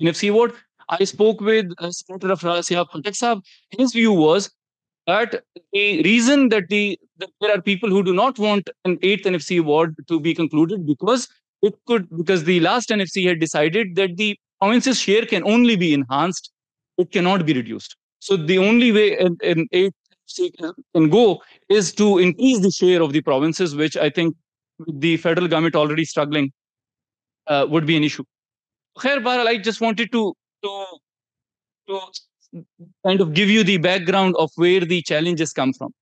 Speaker 6: NFC award. I spoke with uh, Senator Afrasiab Khattak Saab. His view was that the reason that the that there are people who do not want an eighth NFC award to be concluded because it could because the last NFC had decided that the province's share can only be enhanced, it cannot be reduced. So the only way an, an eighth NFC can go is to increase the share of the provinces, which I think the federal government already struggling uh, would be an issue. Khair I just wanted to to to kind of give you the background of where the challenges come from.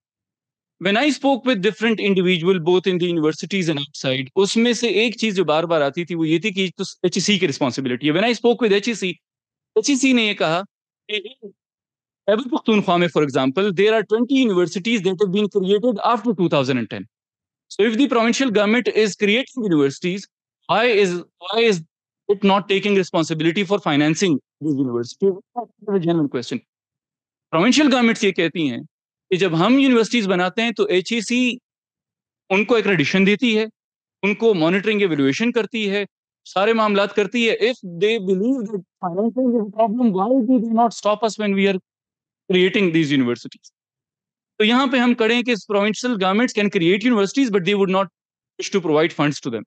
Speaker 6: When I spoke with different individual, both in the universities and outside, उसमें से एक चीज जो बार बार आती थी वो ये थी कि तो की responsibility. When I spoke with H E ने ये कहा Khyber Pakhtunkhwa mein, for example, there are 20 universities that have been created after 2010. So if the provincial government is creating universities, why is why is it not taking responsibility for financing these universities? That's a genuine question. Provincial governments ये कहती हैं कि जब हम universities बनाते हैं तो HEC उनको एक्रेडिशन देती है, उनको मॉनिटरिंग एवेल्युएशन करती है, सारे मामला करती है if they believe that financing is problem why do they not stop us when we are creating these universities तो यहाँ पे हम करें कि provincial governments can create universities but they would not to provide funds to them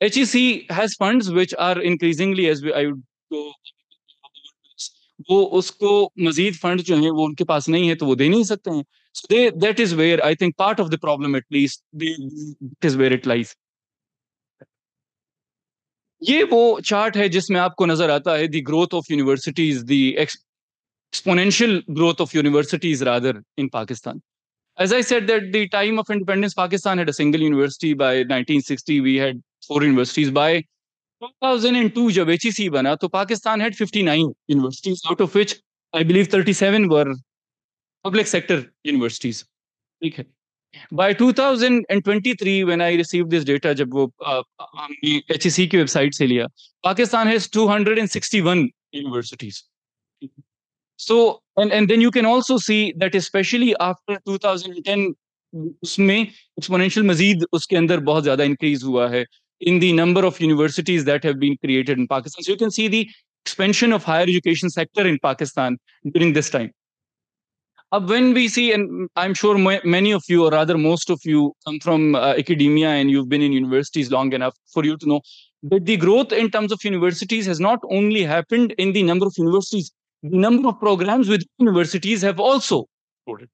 Speaker 6: HEC has funds which are increasingly as we, I would go वो उसको मजीद fund जो है वो उनके पास नहीं है तो वो दे नहीं सकते हैं so they that is where I think part of the problem at least that is ये वो चार्ट है जिसमें आपको नजर आता है the growth of universities the exponential growth of universities rather in Pakistan. As I said that the time of independence, Pakistan had a single university by 1960. We had four universities by 2002 जब H बना तो Pakistan had 59 universities out of which I believe 37 were public sector universities ठीक है? By 2023 when I receive this data जब वो हमने HEC की website से लिया Pakistan has 261 universities so and, and then you can also see that especially after 2010 उसमें exponential मजीद उसके अंदर बहुत ज़्यादा इंक्रीज हुआ है। in the number of universities that have been created in Pakistan. So you can see the expansion of higher education sector in Pakistan during this time. Uh, when we see, and I'm sure many of you, or rather most of you, come from uh, academia and you've been in universities long enough for you to know that the growth in terms of universities has not only happened in the number of universities, the number of programs with universities have also exploded.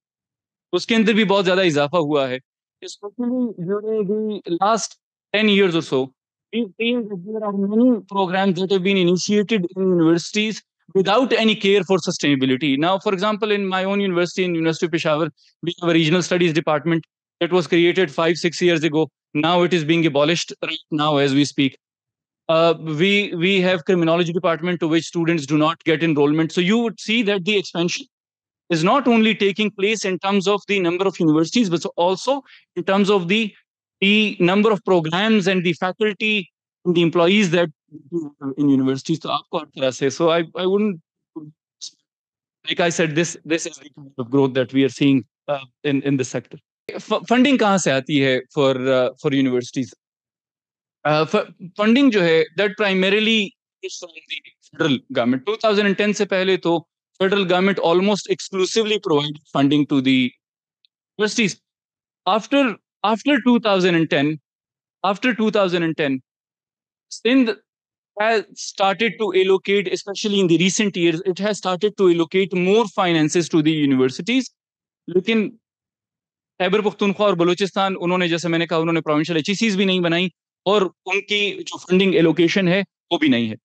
Speaker 6: उसके अंदर भी बहुत ज्यादा इजाफा हुआ है especially during the last 10 years or so we've seen that there are many programs that have been initiated in universities without any care for sustainability. Now, for example, in my own university, in University of Peshawar, we have a regional studies department that was created five, six years ago. Now it is being abolished right now as we speak. Uh, we we have criminology department to which students do not get enrollment. So you would see that the expansion is not only taking place in terms of the number of universities, but also in terms of the the number of programs and the faculty and the employees that in universities तो आपको हर तरह से so I I wouldn't like I said this this is the kind of growth that we are seeing uh, in in this sector funding कहाँ से आती है for uh, for universities uh, funding जो है that primarily is from the federal government 2010 से पहले तो federal government almost exclusively provided funding to the universities after after 2010 after 2010 Sindh has started to allocate, especially in the recent years, it has started to allocate more finances to the universities. लेकिन खैबर पुख्तनख्वा और बलूचिस्तान उन्होंने जैसे मैंने कहा उन्होंने provincial H भी नहीं बनाई और उनकी जो फंडिंग एलोकेशन है वो भी नहीं है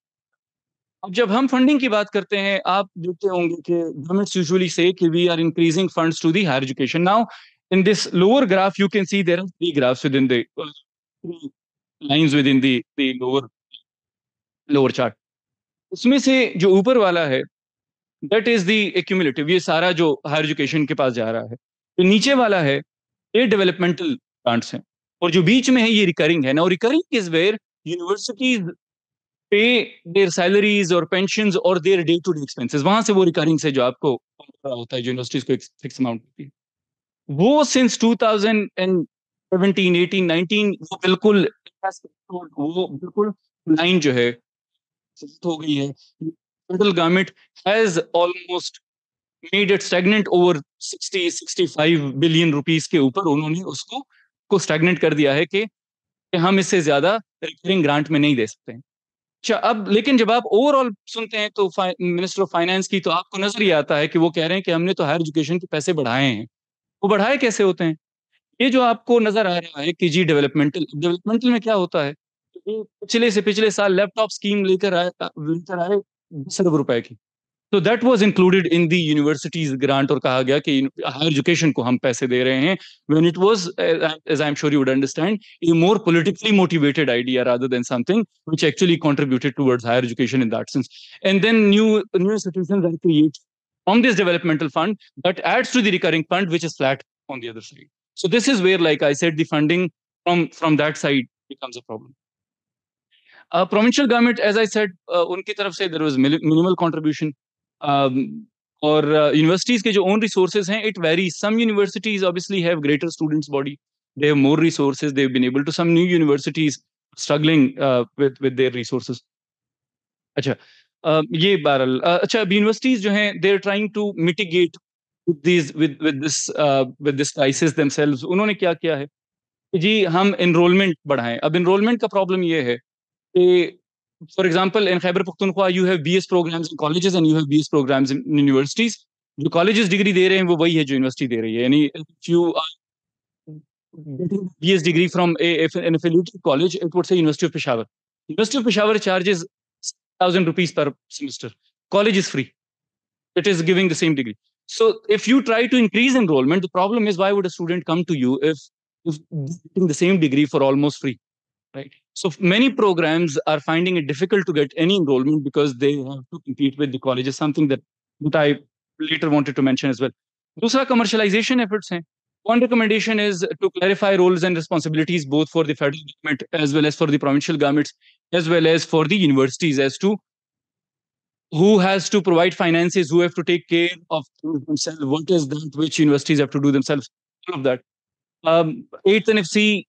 Speaker 6: अब जब हम फंडिंग की बात करते हैं आप देखते होंगे कि गवर्नमेंट्स यूजुअली से कि we are increasing funds to the higher education now in this lower graph you can see there are three graphs within the uh, lines within the the lower lower chart उसमें से जो ऊपर वाला है that is the accumulative ये सारा जो higher education के पास जा रहा है। जो नीचे वाला है ये डेवलपमेंटल ग्रांट्स हैं। और जो बीच में है ये रिकरिंग है ना। और recurring is where universities pay their salaries और पेंशन और their day to day expenses वहाँ से वो रिकरिंग से जो आपको होता है यूनिवर्सिटीज को फिक्स अमाउंट होती है। वो सिंस 2017 18 19 वो बिल्कुल वो बिल्कुल लाइन जो है हो गई है। Federal government has almost made it stagnant over 60 65 billion rupees के ऊपर उन्होंने उसको को स्टेगनेंट कर दिया है कि, कि हम इससे ज़्यादा रिकरिंग ग्रांट में नहीं दे सकते हैं। अच्छा अब लेकिन जब आप ओवरऑल सुनते हैं तो मिनिस्टर ऑफ़ फाइनेंस की तो आपको नज़र ही आता है कि वो कह रहे हैं कि हमने तो हायर एजुकेशन के पैसे बढ़ाए हैं। वो बढ़ाए कैसे होते हैं? ये जो आपको नज़र आ रहा है कि जी डेवलपमेंटल डेवलपमेंटल में क्या होता है? पिछले से पिछले साल लैपटॉप स्कीम लेकर आए लेकर आए दस अरब रुपए की। तो that was included in the universities grant और कहा गया कि हायर एजुकेशन को हम पैसे दे रहे हैं। When it was as I am sure you would understand a more politically motivated idea rather than something which actually contributed towards higher education in that sense and then new new institutions are created from this developmental fund that adds to the recurring fund which is flat on the other side so this is where like i said the funding from from that side becomes a problem provincial government as I said उनकी तरफ से there was minimal contribution और universities के जो own resources हैं it very some universities obviously have greater students body they have more resources they have been able to some new universities struggling with with their resources अच्छा uh, ये बारल अच्छा अब universities जो हैं they're trying to mitigate उन्होंने क्या किया है? जी, हम इनरोलमेंट बढ़ाएँ। अब इनरोलमेंट का प्रॉब्लम ये है कि for example in Khyber Pakhtunkhwa you have BS programmes in colleges and you have BS programmes in universities जो कॉलेजेस डिग्री दे रहे हैं, वो वही है जो यूनिवर्सिटी दे रही है। यानी if you are getting BS degree from an affiliated college it would say university of Peshawar university of Peshawar charges thousand rupees per semester. College is free. It is giving the same degree. So if you try to increase enrollment, the problem is why would a student come to you if if getting the same degree for almost free? right? So many programs are finding it difficult to get any enrollment because they have to compete with the colleges, something that, that I later wanted to mention as well. दूसरा commercialization efforts हैं one recommendation is to clarify roles and responsibilities both for the federal government as well as for the provincial governments as well as for the universities as to who has to provide finances who have to take care of themselves what is that which universities have to do themselves all of that. Um, 8th nfc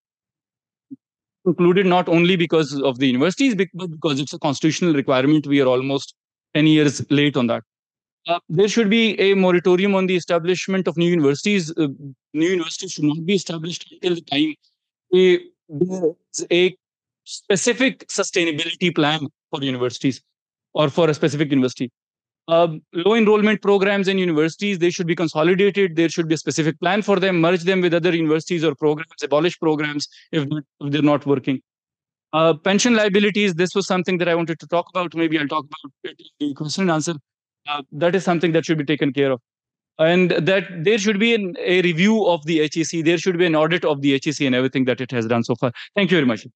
Speaker 6: included not only because of the universities but because it's a constitutional requirement we are almost 10 years late on that uh, there should be a moratorium on the establishment of new universities. Uh, new universities should not be established until the time there is a specific sustainability plan for universities or for a specific university. Um, low enrollment programs in universities, they should be consolidated. There should be a specific plan for them, merge them with other universities or programs, abolish programs if, if they're not working. Uh, pension liabilities, this was something that I wanted to talk about. Maybe I'll talk about it in the question and answer. Uh, that is something that should be taken care of. And that there should be an, a review of the HEC. There should be an audit of the HEC and everything that it has done so far. Thank you very much.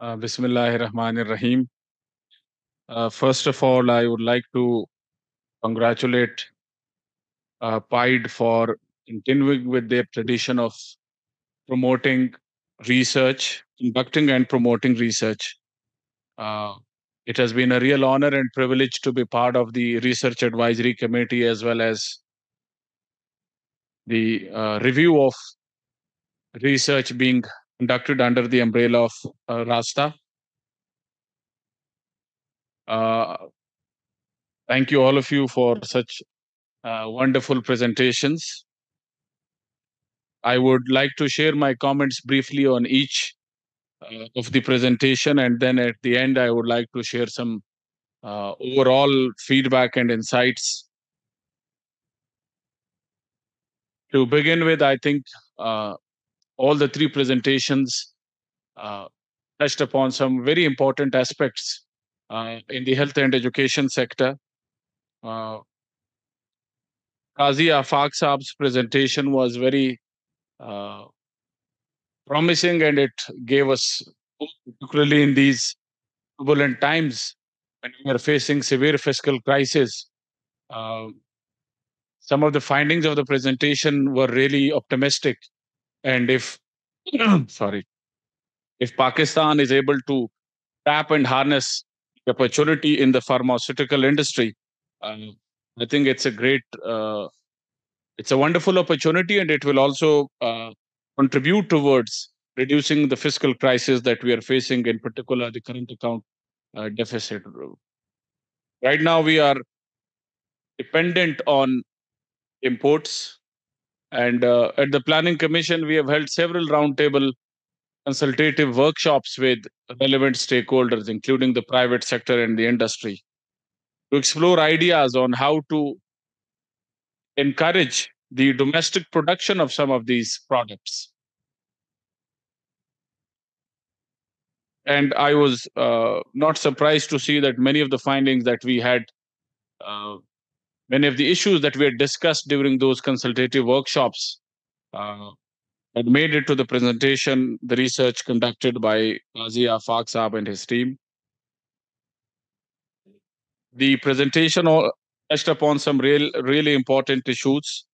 Speaker 5: Uh, Rahim. Uh, first of all, I would like to congratulate uh, PIDE for continuing with their tradition of promoting research, conducting and promoting research. Uh, it has been a real honor and privilege to be part of the research advisory committee as well as the uh, review of research being conducted under the umbrella of uh, Rasta. Uh, thank you all of you for such uh, wonderful presentations. I would like to share my comments briefly on each uh, of the presentation. And then at the end, I would like to share some uh, overall feedback and insights. To begin with, I think uh, all the three presentations uh, touched upon some very important aspects uh, in the health and education sector. Uh, Kazi Afaq Saab's presentation was very uh, promising and it gave us hope, particularly in these turbulent times when we are facing severe fiscal crisis. Uh, some of the findings of the presentation were really optimistic. And if sorry if pakistan is able to tap and harness the opportunity in the pharmaceutical industry uh, i think it's a great uh, it's a wonderful opportunity and it will also uh, contribute towards reducing the fiscal crisis that we are facing, in particular the current account uh, deficit. Right now, we are dependent on imports. And uh, at the Planning Commission, we have held several roundtable consultative workshops with relevant stakeholders, including the private sector and the industry, to explore ideas on how to encourage the domestic production of some of these products. And I was uh, not surprised to see that many of the findings that we had, uh, many of the issues that we had discussed during those consultative workshops, uh, had made it to the presentation, the research conducted by Kazi Afaq and his team. The presentation touched upon some real, really important issues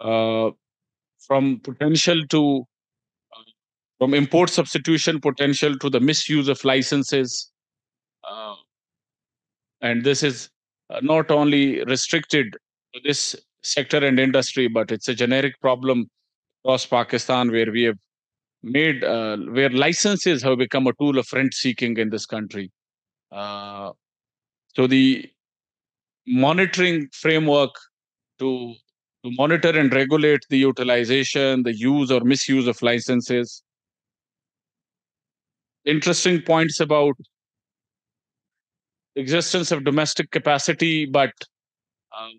Speaker 5: uh, from potential to uh, from import substitution potential to the misuse of licenses uh, and this is uh, not only restricted to this sector and industry but it's a generic problem across pakistan where we have made uh, where licenses have become a tool of rent seeking in this country. Uh, so the monitoring framework to to monitor and regulate the utilization, the use or misuse of licenses. Interesting points about existence of domestic capacity, but um,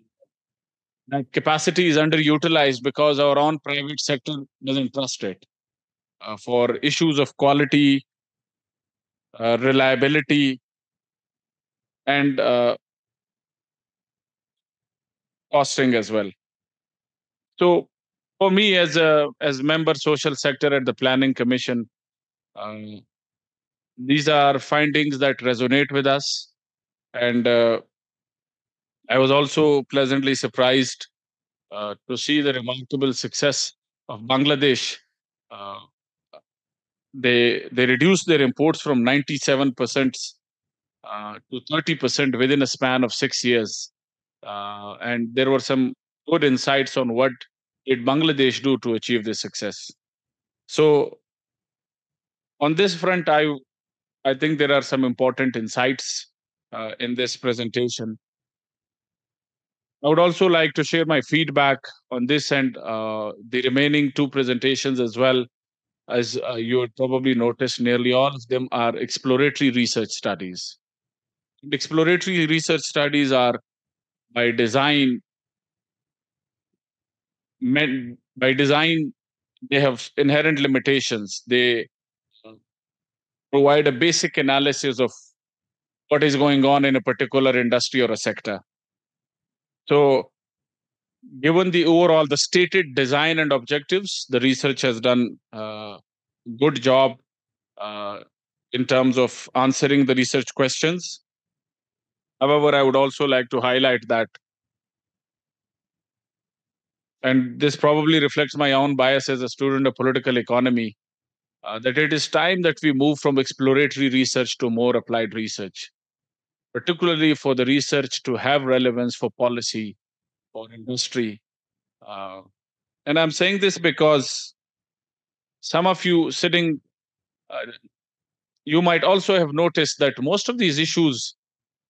Speaker 5: that capacity is underutilized because our own private sector doesn't trust it uh, for issues of quality, uh, reliability, and uh, costing as well. So for me, as a as member social sector at the Planning Commission, um, these are findings that resonate with us, and uh, I was also pleasantly surprised uh, to see the remarkable success of Bangladesh. Uh, they they reduced their imports from 97% uh, to 30% within a span of six years. Uh, and there were some good insights on what did Bangladesh do to achieve this success. So on this front, I I think there are some important insights uh, in this presentation. I would also like to share my feedback on this and uh, the remaining two presentations as well. As uh, you probably noticed, nearly all of them are exploratory research studies. And exploratory research studies are by design meant by design they have inherent limitations. They uh, provide a basic analysis of what is going on in a particular industry or a sector. So given the overall the stated design and objectives the research has done a good job uh, in terms of answering the research questions. However i would also like to highlight that and this probably reflects my own bias as a student of political economy, uh, that it is time that we move from exploratory research to more applied research, particularly for the research to have relevance for policy, for industry. Uh, and I'm saying this because some of you sitting, uh, you might also have noticed that most of these issues,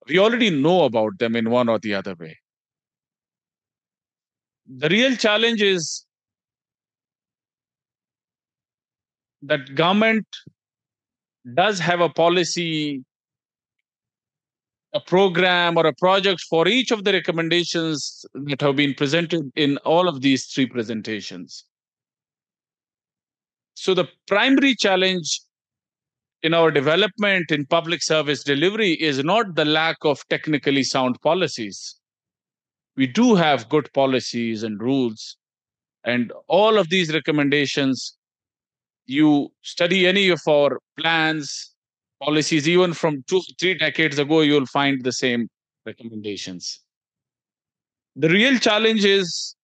Speaker 5: we already know about them in one or the other way the real challenge is that government does have a policy a program or a project for each of the recommendations that have been presented in all of these three presentations. So the primary challenge in our development in public service delivery is not the lack of technically sound policies we do have good policies and rules and all of these recommendations you study any of our plans policies even from two three decades ago you'll find the same recommendations. The real challenge is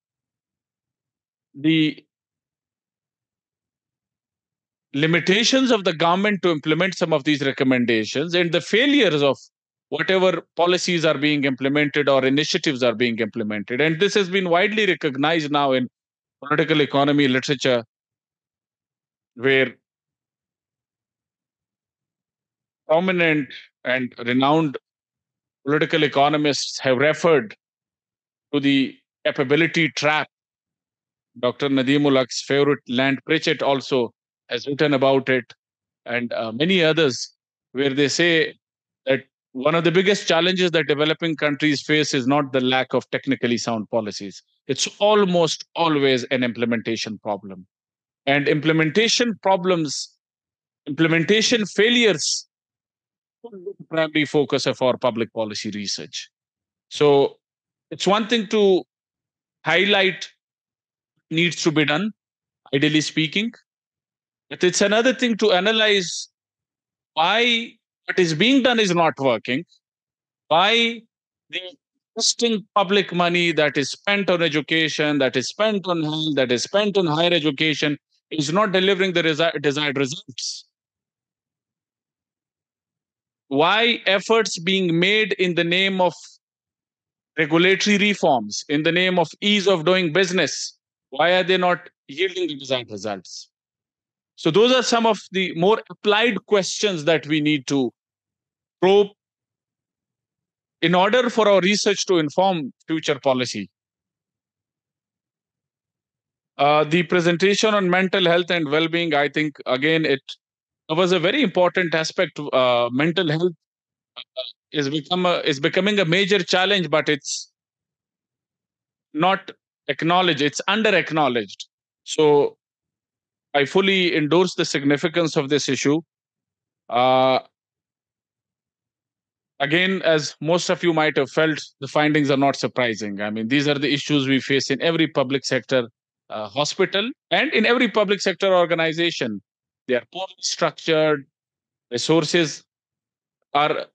Speaker 5: the limitations of the government to implement some of these recommendations and the failures of whatever policies are being implemented or initiatives are being implemented. And this has been widely recognized now in political economy literature, where prominent and renowned political economists have referred to the capability trap. Dr. Nadeem Ul Haque's favorite Lant Pritchett also has written about it, and uh, many others, where they say that one of the biggest challenges that developing countries face is not the lack of technically sound policies. It's almost always an implementation problem. And implementation problems, implementation failures, primary focus of our public policy research. So it's one thing to highlight needs to be done, ideally speaking, but it's another thing to analyze why what is being done is not working, why the existing public money that is spent on education, that is spent on health, that is spent on higher education is not delivering the resi- desired results. Why efforts being made in the name of regulatory reforms, in the name of ease of doing business, why are they not yielding the desired results? So those are some of the more applied questions that we need to probe in order for our research to inform future policy. Uh, the presentation on mental health and well-being, I think, again, it was a very important aspect. Uh, mental health uh, is become a, is becoming a major challenge, but it's not acknowledged. It's under acknowledged. So I fully endorse the significance of this issue. Uh, again, as most of you might have felt, the findings are not surprising. I mean, these are the issues we face in every public sector uh, hospital and in every public sector organization. They are poorly structured, resources are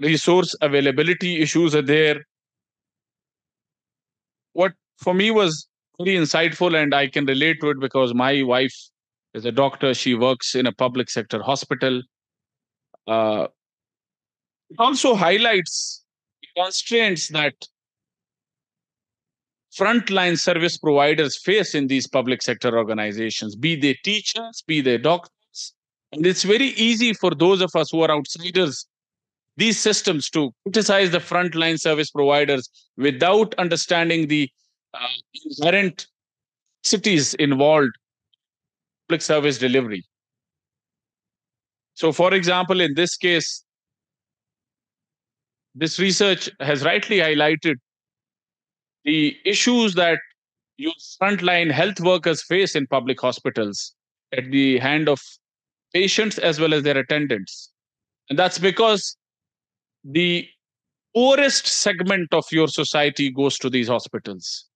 Speaker 5: resource availability issues are there. What for me was very insightful and I can relate to it because my wife is a doctor. She works in a public sector hospital. Uh, it also highlights the constraints that frontline service providers face in these public sector organizations, be they teachers, be they doctors. And it's very easy for those of us who are outsiders these systems to criticize the frontline service providers without understanding the uh, inherent cities involved public service delivery. So, for example, in this case, this research has rightly highlighted the issues that your frontline health workers face in public hospitals at the hand of patients as well as their attendants. And that's because the poorest segment of your society goes to these hospitals.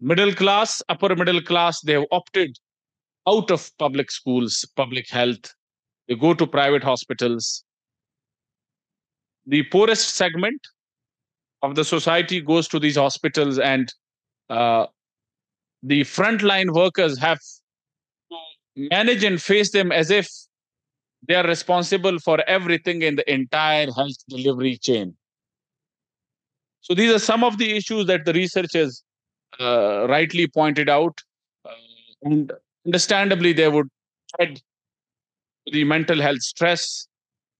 Speaker 5: Middle class, upper middle class, they have opted out of public schools, public health. They go to private hospitals. The poorest segment of the society goes to these hospitals, and uh, the frontline workers have to manage and face them as if they are responsible for everything in the entire health delivery chain. So these are some of the issues that the researchers uh, rightly pointed out, uh, and understandably they would add the mental health stress,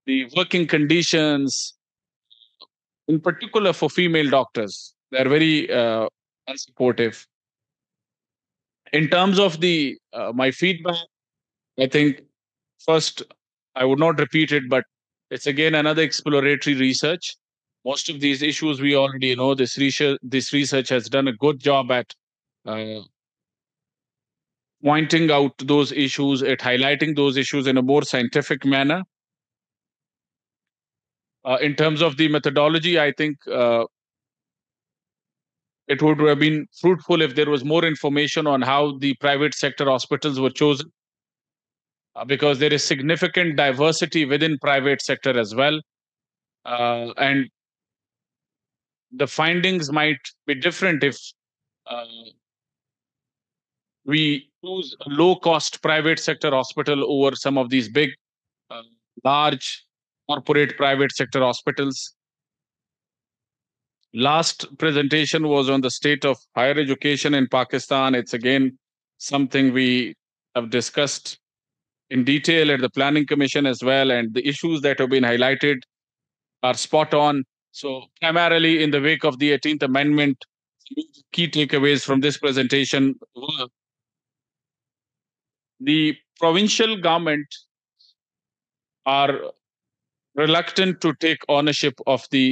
Speaker 5: the working conditions, in particular for female doctors. They are very uh, unsupportive. In terms of the uh, my feedback, I think first I would not repeat it, but it's again another exploratory research. Most of these issues we already know. This research, this research has done a good job at uh, pointing out those issues, at highlighting those issues in a more scientific manner. Uh, in terms of the methodology, I think uh, it would have been fruitful if there was more information on how the private sector hospitals were chosen uh, because there is significant diversity within private sector as well uh, and the findings might be different if uh, we choose a low cost private sector hospital over some of these big uh, large corporate private sector hospitals. Last presentation was on the state of higher education in pakistan. It's again something we have discussed in detail at the planning commission as well and the issues that have been highlighted are spot on so primarily in the wake of the 18th amendment key takeaways from this presentation were the provincial government are reluctant to take ownership of the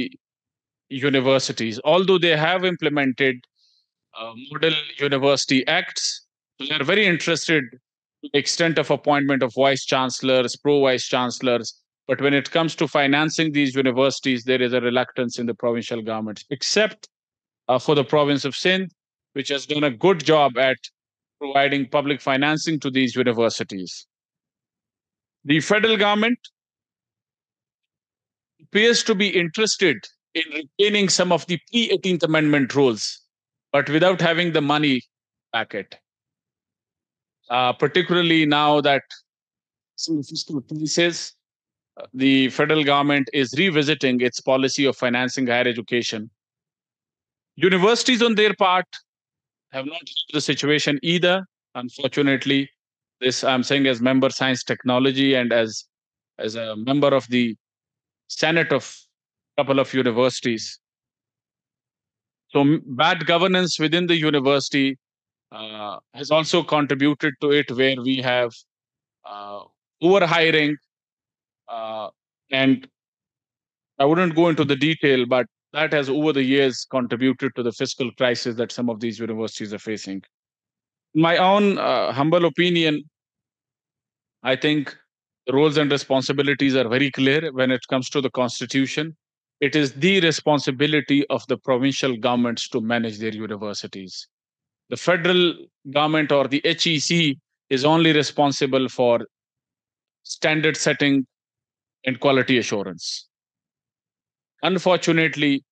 Speaker 5: universities although they have implemented uh, model university acts they are very interested to the extent of appointment of vice chancellors, pro vice chancellors. But when it comes to financing these universities, there is a reluctance in the provincial governments, except uh, for the province of Sindh, which has done a good job at providing public financing to these universities. The federal government appears to be interested in retaining some of the pre 18th Amendment rules, but without having the money packet. uh, particularly now that some fiscal uh, the federal government is revisiting its policy of financing higher education. Universities, on their part, have not the situation either. Unfortunately, this I'm saying as member science technology and as as a member of the senate of a couple of universities. So bad governance within the university uh, has also contributed to it, where we have uh, overhiring, uh, and I wouldn't go into the detail, but that has over the years contributed to the fiscal crisis that some of these universities are facing. In my own uh, humble opinion, I think the roles and responsibilities are very clear when it comes to the constitution. It is the responsibility of the provincial governments to manage their universities the federal government or the HEC is only responsible for standard setting and quality assurance. Unfortunately,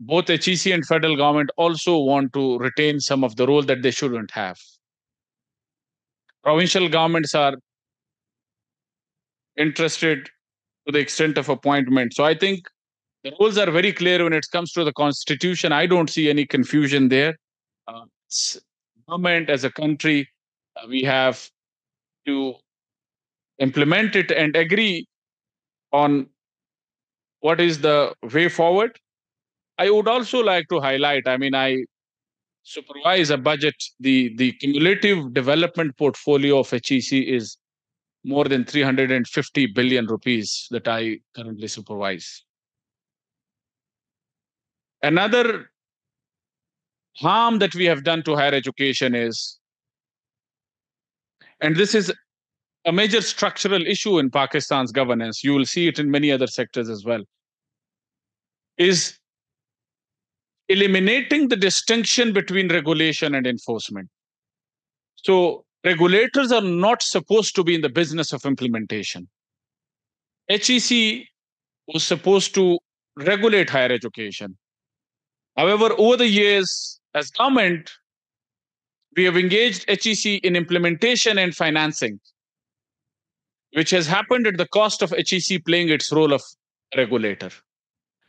Speaker 5: both HEC and federal government also want to retain some of the role that they shouldn't have. Provincial governments are interested to the extent of appointment. So I think the rules are very clear when it comes to the constitution. I don't see any confusion there. Uh, government as a country, uh, we have to implement it and agree on what is the way forward. I would also like to highlight, I mean, I supervise a budget, the, the cumulative development portfolio of HEC is more than 350 billion rupees that I currently supervise. Another harm that we have done to higher education is, and this is a major structural issue in Pakistan's governance, you will see it in many other sectors as well, is eliminating the distinction between regulation and enforcement. So regulators are not supposed to be in the business of implementation. HEC was supposed to regulate higher education. However, over the years, as government, we have engaged HEC in implementation and financing, which has happened at the cost of HEC playing its role of regulator.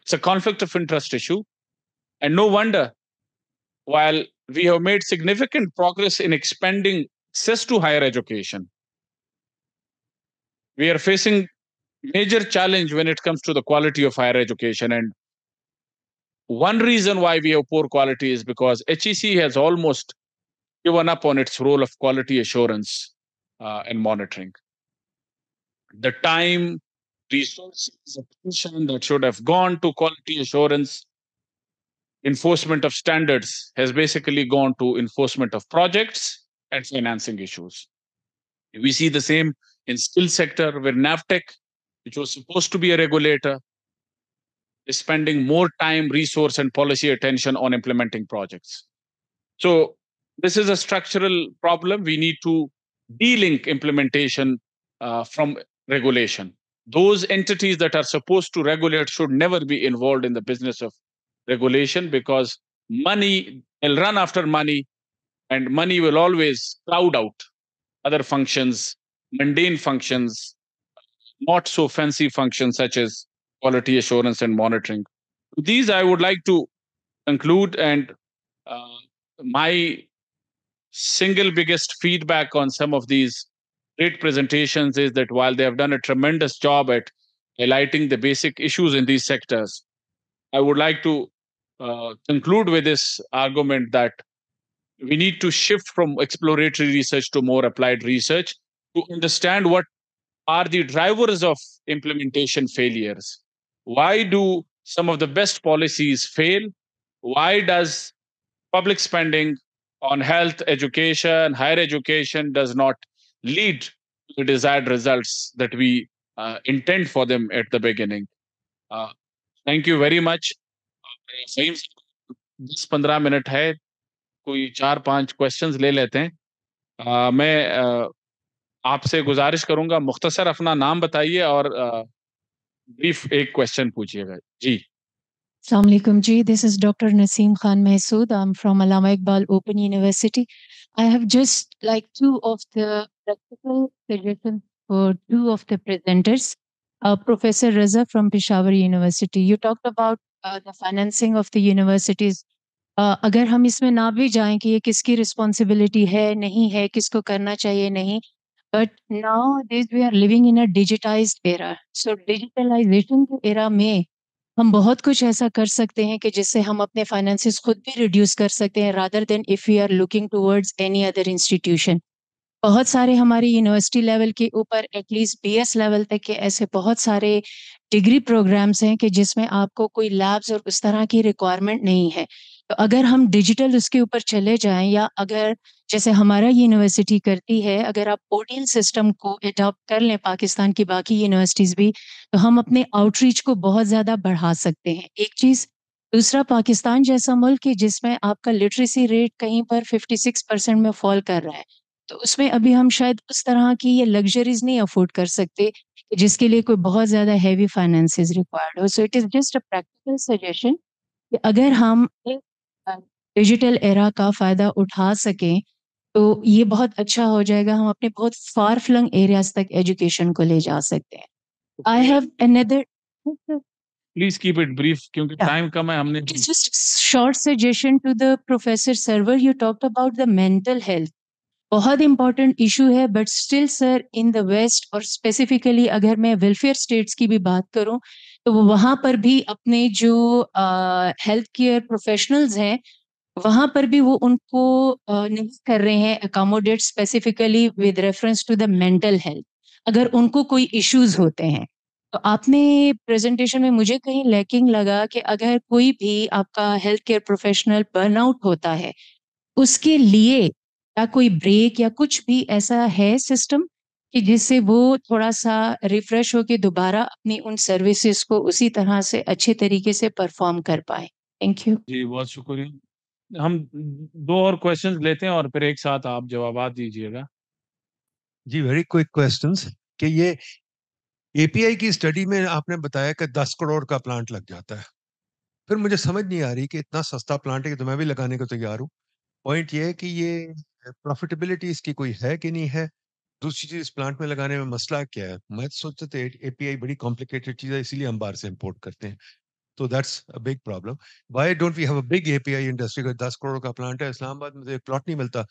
Speaker 5: It's a conflict of interest issue. And no wonder, while we have made significant progress in expanding access to higher education. We are facing major challenge when it comes to the quality of higher education. And one reason why we have poor quality is because HEC has almost given up on its role of quality assurance uh, and monitoring. The time, resources, attention that should have gone to quality assurance, enforcement of standards has basically gone to enforcement of projects and financing issues. We see the same in skill sector where NAVTTC, which was supposed to be a regulator, is spending more time, resource, and policy attention on implementing projects. So this is a structural problem. We need to de-link implementation uh, from regulation. Those entities that are supposed to regulate should never be involved in the business of regulation because money will run after money and money will always crowd out other functions, mundane functions, not so fancy functions such as quality assurance and monitoring. These I would like to conclude, and uh, my single biggest feedback on some of these great presentations is that while they have done a tremendous job at highlighting the basic issues in these sectors, I would like to uh, conclude with this argument that we need to shift from exploratory research to more applied research to understand what are the drivers of implementation failures. Why do some of the best policies fail? Why does public spending on health, education, higher education does not lead to the desired results that we uh, intend for them at the beginning? Uh, thank you very much. सही दस पंद्रह minute है कोई चार पांच questions ले लेते हैं आ, मैं आ, आपसे गुजारिश करूंगा मुख्तसर अपना नाम बताइए और ब्रीफ एक क्वेश्चन पूछिएगा जी
Speaker 7: Assalamualaikum ji, this is Dr. Naseem Khan Mahsood. I'm from Allama Iqbal Open University. I have just like two of the practical suggestions for two of the presenters. Uh, Professor Raza from Peshawar University. You talked about uh, the financing of the universities अगर हम इसमें ना भी जाएं कि ये किसकी responsibility है नहीं है किसको करना चाहिए नहीं but now this we are living in a digitise era so digitalization के एरा में हम बहुत कुछ ऐसा कर सकते हैं कि जिससे हम अपने फाइनेंसिस खुद भी रिड्यूस कर सकते हैं rather than if you are looking towards any other institution बहुत सारे हमारे यूनिवर्सिटी लेवल के ऊपर एटलीस्ट बी एस लेवल तक के ऐसे बहुत सारे डिग्री प्रोग्राम्स हैं कि जिसमें आपको कोई लैब्स और उस तरह की रिक्वायरमेंट नहीं है। तो अगर हम डिजिटल उसके ऊपर चले जाएँ या अगर जैसे हमारा यूनिवर्सिटी करती है, अगर आप ओडियल सिस्टम को अडॉप्ट कर लें, पाकिस्तान की बाकी यूनिवर्सिटीज़ भी तो हम अपने आउटरीच को बहुत ज़्यादा बढ़ा सकते हैं। एक चीज़, दूसरा पाकिस्तान जैसा मुल्क है जिसमें आपका लिटरेसी रेट कहीं पर 56 परसेंट में फॉल कर रहा है तो उसमें अभी हम शायद उस तरह की ये लग्जरीज नहीं अफोर्ड कर सकते जिसके लिए कोई बहुत ज़्यादा हैवी फाइनेंसेस रिक्वायर्ड हो। So it is just a practical suggestion कि अगर हम डिजिटल एरा का फ़ायदा उठा सकें तो ये बहुत अच्छा हो जाएगा हम अपने बहुत फार फ्लंग एरियाज़ तक एजुकेशन को ले जा सकते हैं I have another
Speaker 5: please keep it brief क्योंकि टाइम कम है हमने
Speaker 7: a short suggestion to the professor server. You talked about the mental health. बहुत इंपॉर्टेंट इशू है but still sir in the west और स्पेसिफिकली अगर मैं वेलफेयर स्टेट्स की भी बात करूँ तो वहाँ पर भी अपने जो हेल्थ केयर प्रोफेशनल्स हैं वहाँ पर भी वो उनको नहीं कर रहे हैं accommodate specifically with reference to the mental health अगर उनको कोई इश्यूज़ होते हैं तो आपने प्रेजेंटेशन में मुझे कहीं लैकिंग लगा कि अगर कोई भी आपका हेल्थ केयर प्रोफेशनल बर्नआउट होता है, उसके लिए या कोई ब्रेक या कुछ भी ऐसा है सिस्टम कि जिससे वो थोड़ा सा रिफ्रेश होके दोबारा अपनी उन सर्विसेज़ को उसी तरह से अच्छे तरीके से परफॉर्म कर पाए? थैंक यू
Speaker 5: जी, बहुत शुक्रिया। हम दो और क्वेश्चंस लेते हैं और फिर एक साथ आप जवाब दीजिएगा।
Speaker 8: जी वेरी क्विक क्वेश्चंस कि ये एपीआई की स्टडी में आपने बताया कि 10 करोड़ का प्लांट लग जाता है। फिर मुझे समझ नहीं आ रही कि इतना सस्ता प्लांट है कि तो मैं भी लगाने को तैयार हूँ। पॉइंट ये है कि ये प्रॉफिटेबिलिटी इसकी कोई है कि नहीं है? दूसरी चीज़ प्लांट में लगाने में मसला क्या है? मैं सोचते थे एपीआई बड़ी कॉम्प्लिकेटेड चीज़ है, इसीलिए हम बाहर से इम्पोर्ट करते हैं। तो that's a big problem why don't we have a big API industry का 10 करोड़ का प्लांट है, इस्लामाबाद में तो एक प्लॉट नहीं मिलता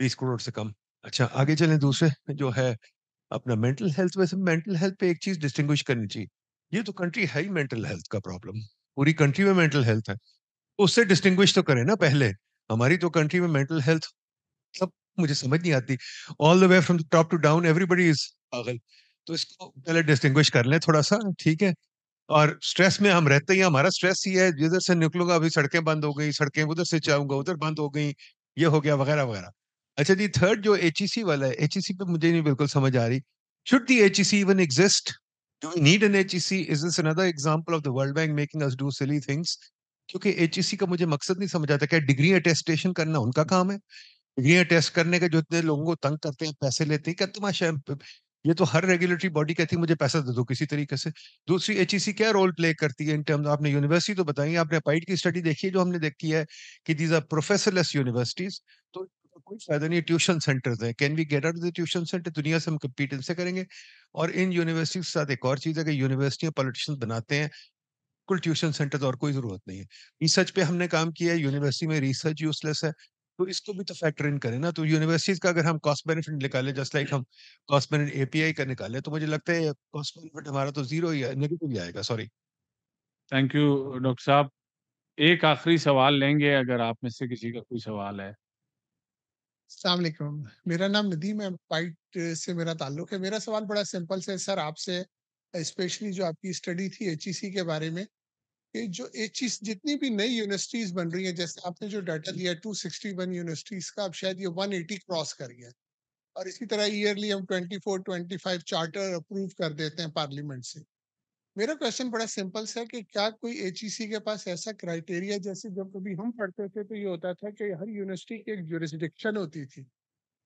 Speaker 8: 20 करोड़ से कम। अच्छा आगे चलें, दूसरे जो है, अपना मेंटल हेल्थ वैसे मेंटल हेल्थ पे एक चीज़ डिस्टिंग्विश करनी चाहिए। ये तो कंट्री है ही मेंटल हेल्थ का प्रॉब्लम पूरी कंट्री में मेंटल हेल्थ है। उससे डिस्टिंग्विश तो करें ना पहले। हमारी तो कंट्री में मेंटल हेल्थ सब मुझे समझ नहीं आती। All the way from top to down everybody is पागल। तो इसको पहले डिस्टिंग्विश कर लें थोड़ा सा, ठीक है? और स्ट्रेस में हम रहते ही हमारा स्ट्रेस ही है, जिधर से निकलूँगा अभी सड़कें बंद हो गई, सड़कें उधर से चाहूँगा उधर बंद हो गई, ये हो गया, वगैरह वगैरह। अच्छा जी, थर्ड जो एचईसी वाला है एचईसी पे मुझे नहीं बिल्कुल समझ आ रही। Should the H even exist do need N H E C is this another example of the world bank making us do silly things क्योंकि एचईसी का मुझे मकसद नहीं समझ आता, क्या डिग्री अटेस्टेशन करना उनका काम है? डिग्री टेस्ट करने के जो इतने लोगों को तंग करते हैं, पैसे लेते हैं, क्या तमाशा है? ये तो हर रेगुलेटरी बॉडी कहती है, मुझे पैसा दे दो किसी तरीके से। दूसरी एच क्या रोल प्ले करती है? इन टर्म्स आपने यूनिवर्सिटी तो बताई, आपने पाइट की स्टडी देखी है, जो हमने देखी है कि दीज आर प्रोफेसरलेस यूनिवर्सिटीज तो कोई फ़ायदा नहीं ट्यूशन सेंटर्स हैं। Can we get out the tuition centre दुनिया से हम कम्पीट इनसे करेंगे। और इन यूनिवर्सिटी के साथ एक और चीज़ है कि यूनिवर्सिटियाँ पॉलिटिशियंस बनाते हैं ट्यूशन सेंटर और कोई ज़रूरत नहीं है। रिसर्च पे हमने काम किया है यूनिवर्सिटी में रिसर्च यूजलेस है। तो इसको भी तो फैक्टर इन करें ना तो यूनिवर्सिटीज का अगर हम कॉस्ट बेनिफिट निकालें जस्ट लाइक हम कॉस्ट बेनिफिट एपीआई का निकालें तो मुझे लगता है कॉस्ट बेनिफिट हमारा तो ज़ीरो ही नेगेटिव ही आएगा सॉरी
Speaker 5: थैंक यू डॉक्टर साहब. एक आखिरी सवाल लेंगे अगर आप में से किसी का कोई सवाल है।
Speaker 9: सलामकुम मेरा नाम नदीम है पाइट से मेरा ताल्लुक है। मेरा सवाल बड़ा सिंपल से सर आपसे स्पेशली जो आपकी स्टडी थी एच के बारे में कि जो एच जितनी भी नई यूनिवर्सिटीज बन रही हैं, जैसे आपने जो डाटा दिया 261 यूनिवर्सिटीज का, अब शायद ये 180 क्रॉस कर गया और इसी तरह ईयरली हम 24 25 चार्टर अप्रूव कर देते हैं पार्लियामेंट से। मेरा क्वेश्चन बड़ा सिंपल सा है कि क्या कोई एच के पास ऐसा क्राइटेरिया जैसे जब कभी हम पढ़ते थे तो ये होता था कि हर यूनिवर्सिटी की एक जुरिस्डिक्शन होती थी।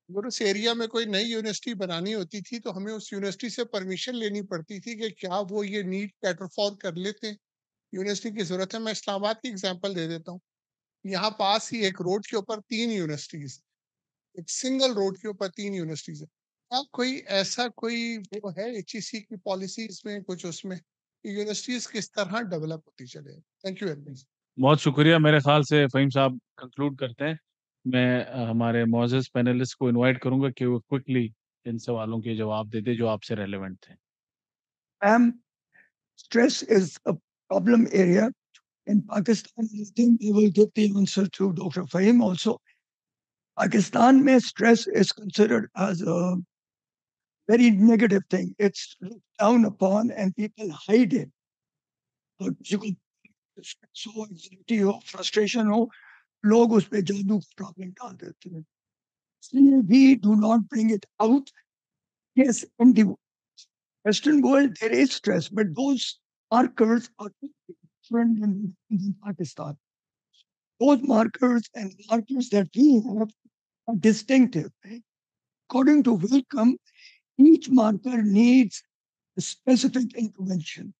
Speaker 9: अगर उस एरिया में कोई नई यूनिवर्सिटी बनानी होती थी तो हमें उस यूनिवर्सिटी से परमिशन लेनी पड़ती थी कि क्या वो ये नीट कैटरफॉर कर लेते हैं। यूनिवर्सिटी की ज़रूरत है मैं इस्लामाबाद की एग्ज़ाम्पल दे देता हूँ। यहाँ पास ही एक रोड के ऊपर तीन यूनिवर्सिटीज एक सिंगल रोड के ऊपर तीन यूनिवर्सिटीज है। क्या कोई ऐसा कोई वो है एच की पॉलिसीज़ में कुछ उसमें यूनिवर्सिटीज किस तरह डेवलप होती चले थैंक यू वेरी मच
Speaker 5: बहुत शुक्रिया। मेरे ख्याल से फ़हीम साहब कंक्लूड करते हैं। मैं हमारे मोजेस पैनलिस्ट को इनवाइट करूँगा कि वो क्विकली इन सवालों के जवाब दे दे जो आपसे रेलेवेंट थे।
Speaker 2: Ma'am, stress is a problem area in Pakistan. I think we will give the answer to Dr. Fahim also. Pakistan mein stress is considered as a very negative thing. It's looked down upon and people hide it. But you could so anxiety हो frustration हो लोग उस पे जादू का problem डाल देते हैं इसलिए we do not bring it out yes in the western world there is stress but those markers are different in, in Pakistan those markers and markers that we have are distinctive according to Wellcome each marker needs a specific intervention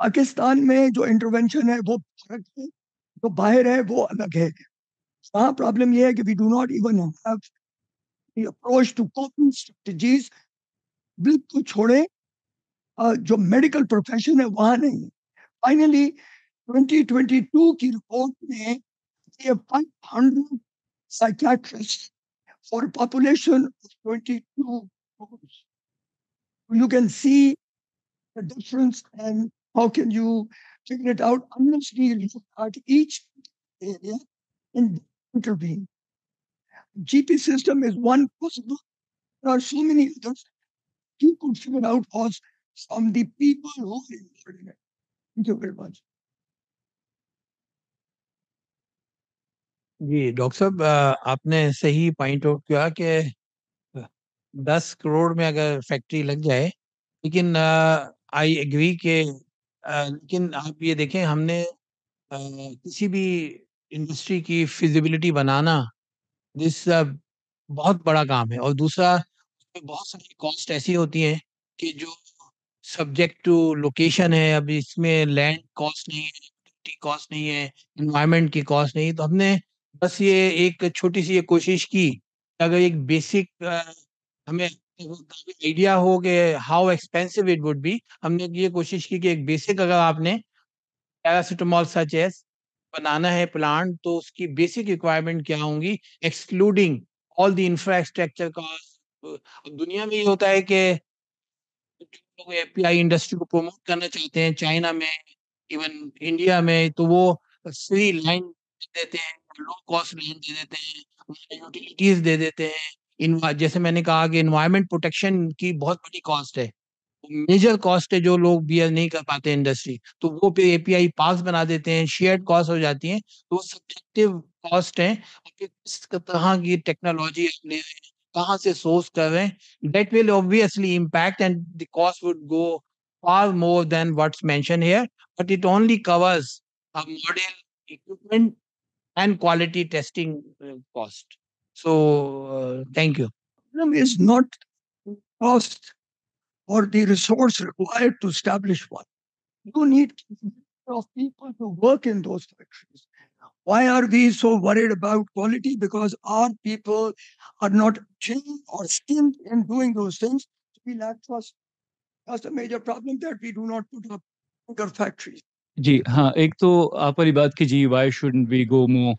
Speaker 2: Pakistan में जो intervention है वो फर्क है जो बाहर है वो अलग है वहाँ प्रॉब्लम ये है कि we do not even have the approach to coping strategies blip को छोड़े अ, जो मेडिकल प्रोफेशन है वहाँ नहीं फाइनली 2022 की रिपोर्ट में ये 500 psychiatrists for a population of 22 crores. You can see the difference and how can you figure it out unless we look at each area and intervene. GP system is one possible. There are so many others you could figure out was from the people who are it. Thank you very much.
Speaker 4: जी doctor साहब आपने सही point out किया कि दस करोड़ में अगर factory लग जाए लेकिन आई एग्री के लेकिन आप ये देखें हमने अ, किसी भी इंडस्ट्री की फिजिबिलिटी बनाना दिस बहुत बड़ा काम है और दूसरा बहुत सारी कॉस्ट ऐसी होती हैं कि जो सब्जेक्ट टू लोकेशन है अब इसमें लैंड कॉस्ट नहीं है कॉस्ट नहीं है एनवायरनमेंट की कॉस्ट नहीं है, तो हमने बस ये एक छोटी सी ये कोशिश की अगर एक बेसिक हमें आइडिया हो कि how expensive it would be हमने ये कोशिश की कि एक बेसिक अगर आपने पैरासिटामॉल सच एस बनाना है प्लांट तो उसकी बेसिक रिक्वायरमेंट क्या होंगी? Excluding all the infrastructure cost दुनिया में ये होता है कि लोग एपीआई इंडस्ट्री को प्रमोट करना चाहते हैं चाइना में इवन इंडिया में तो वो फ्री लाइन देते हैं लो कॉस्ट लाइन दे देते हैं यूटिलिटीज दे देते हैं जैसे मैंने कहा कि इन्वायरमेंट प्रोटेक्शन की बहुत बड़ी कॉस्ट है। मेजर कॉस्ट है जो लोग बियर नहीं कर पाते इंडस्ट्री तो वो पे एपीआई पास बना देते हैं शेयर्ड कॉस्ट हो जाती है तो सब्जेक्टिव कॉस्ट है फिर किस तरह की टेक्नोलॉजी ले रहे हैं कहाँ से सोर्स कर रहे हैं that will obviously impact and the cost would go far more than what's mentioned here but it only covers a model equipment and quality testing uh, cost so uh, thank you
Speaker 2: problem is not cost or the resource required to establish one. You need of people to work in those factories. Why are we so worried about quality? Because our people are not trained or skilled in doing those things. We lack trust. That's a major problem that we do not put up bigger factories.
Speaker 6: जी हाँ एक तो आप वाली बात की जी why shouldn't we go more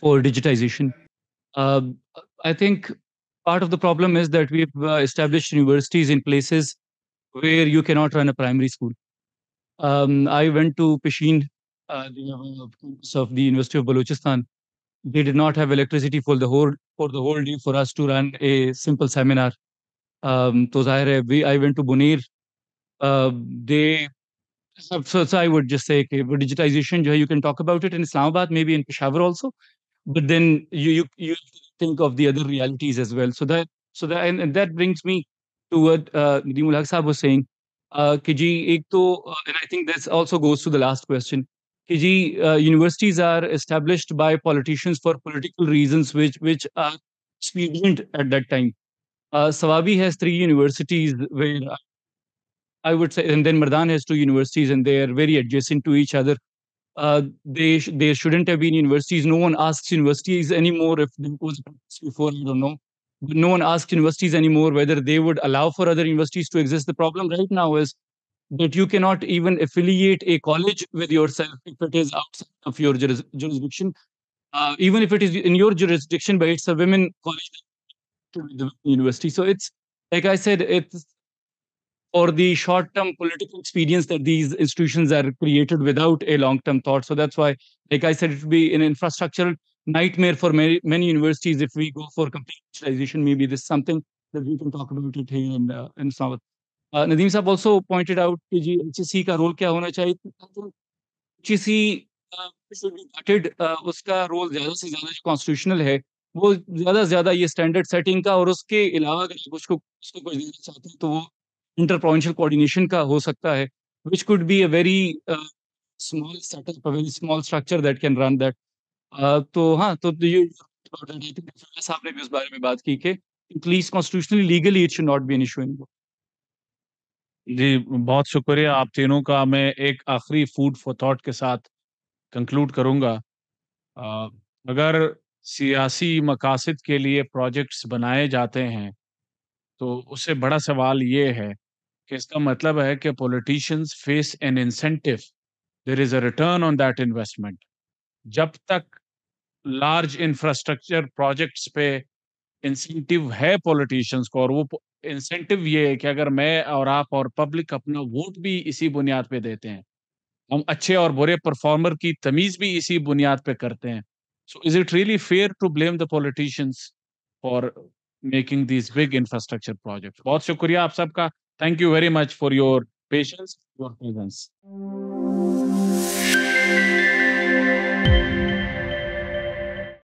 Speaker 6: for digitization I think part of the problem is that we've uh, established universities in places where you cannot run a primary school. Um, I went to Pishin. Uh, campus uh, of the University of Balochistan. They did not have electricity for the whole for the whole day for us to run a simple seminar. Um, so we, I went to Buner. Uh, they so, so I would just say okay, digitization, you can talk about it in Islamabad, maybe in Peshawar also, but then you you, you think of the other realities as well. So that so that and, and that brings me to what uh, Nadeemul Sahab was saying. Uh, KG, ek to, uh, and I think this also goes to the last question. कि universities are established by politicians for political reasons which which are expedient at that time. Uh, Swabi has three universities where I would say, and then Mardan has two universities, and they are very adjacent to each other. They sh- there shouldn't have been universities. No one asks universities anymore if before. I don't know, no one asks universities anymore whether they would allow for other universities to exist. The problem right now is that you cannot even affiliate a college with yourself if it is outside of your juris- jurisdiction. Uh, even if it is in your jurisdiction, but it's a women college the university. So it's like I said, it's for the short-term political experience that these institutions are created without a long-term thought. So that's why, like I said, it would be an infrastructural nightmare for many many universities if we go for complete digitalization. Maybe this is something that we can talk about it here in uh, in Islamabad. Nadeem sahab also pointed out कि जी HSC का role क्या होना चाहिए? H C HSC उसका role ज़्यादा से ज़्यादा जो कॉन्स्टिट्यूशनल है, वो ज़्यादा से ज़्यादा ये स्टैंडर्ड सेटिंग का और उसके अलावा अगर आप उसको उसको कुछ देना चाहते हैं तो वो इंटर प्रोविंशियल कोऑर्डिनेशन का हो सकता है which could be a very small setup very small structure that can run that तो हाँ तो, तो ये तो साहब ने भी उस बारे में बात की कि please constitutionally legally it should not be an issue in
Speaker 5: जी, बहुत शुक्रिया। आप तीनों का मैं एक आखिरी फ़ूड फॉर थॉट के साथ कंक्लूड करूँगा। अगर सियासी मकासद के लिए प्रोजेक्ट्स बनाए जाते हैं तो उससे बड़ा सवाल ये है कि इसका मतलब है कि politicians face an incentive there is a return on that investment जब तक लार्ज इंफ्रास्ट्रक्चर प्रोजेक्ट्स पे इंसेंटिव है पॉलिटिशियंस को और वो इंसेंटिव ये है कि अगर मैं और आप और पब्लिक अपना वोट भी इसी बुनियाद पे देते हैं, हम अच्छे और बुरे परफॉर्मर की तमीज भी इसी बुनियाद पे करते हैं। So is it really fair to blame the politicians for making this big infrastructure project बहुत शुक्रिया आप सबका। Thank you very much for your patience your presence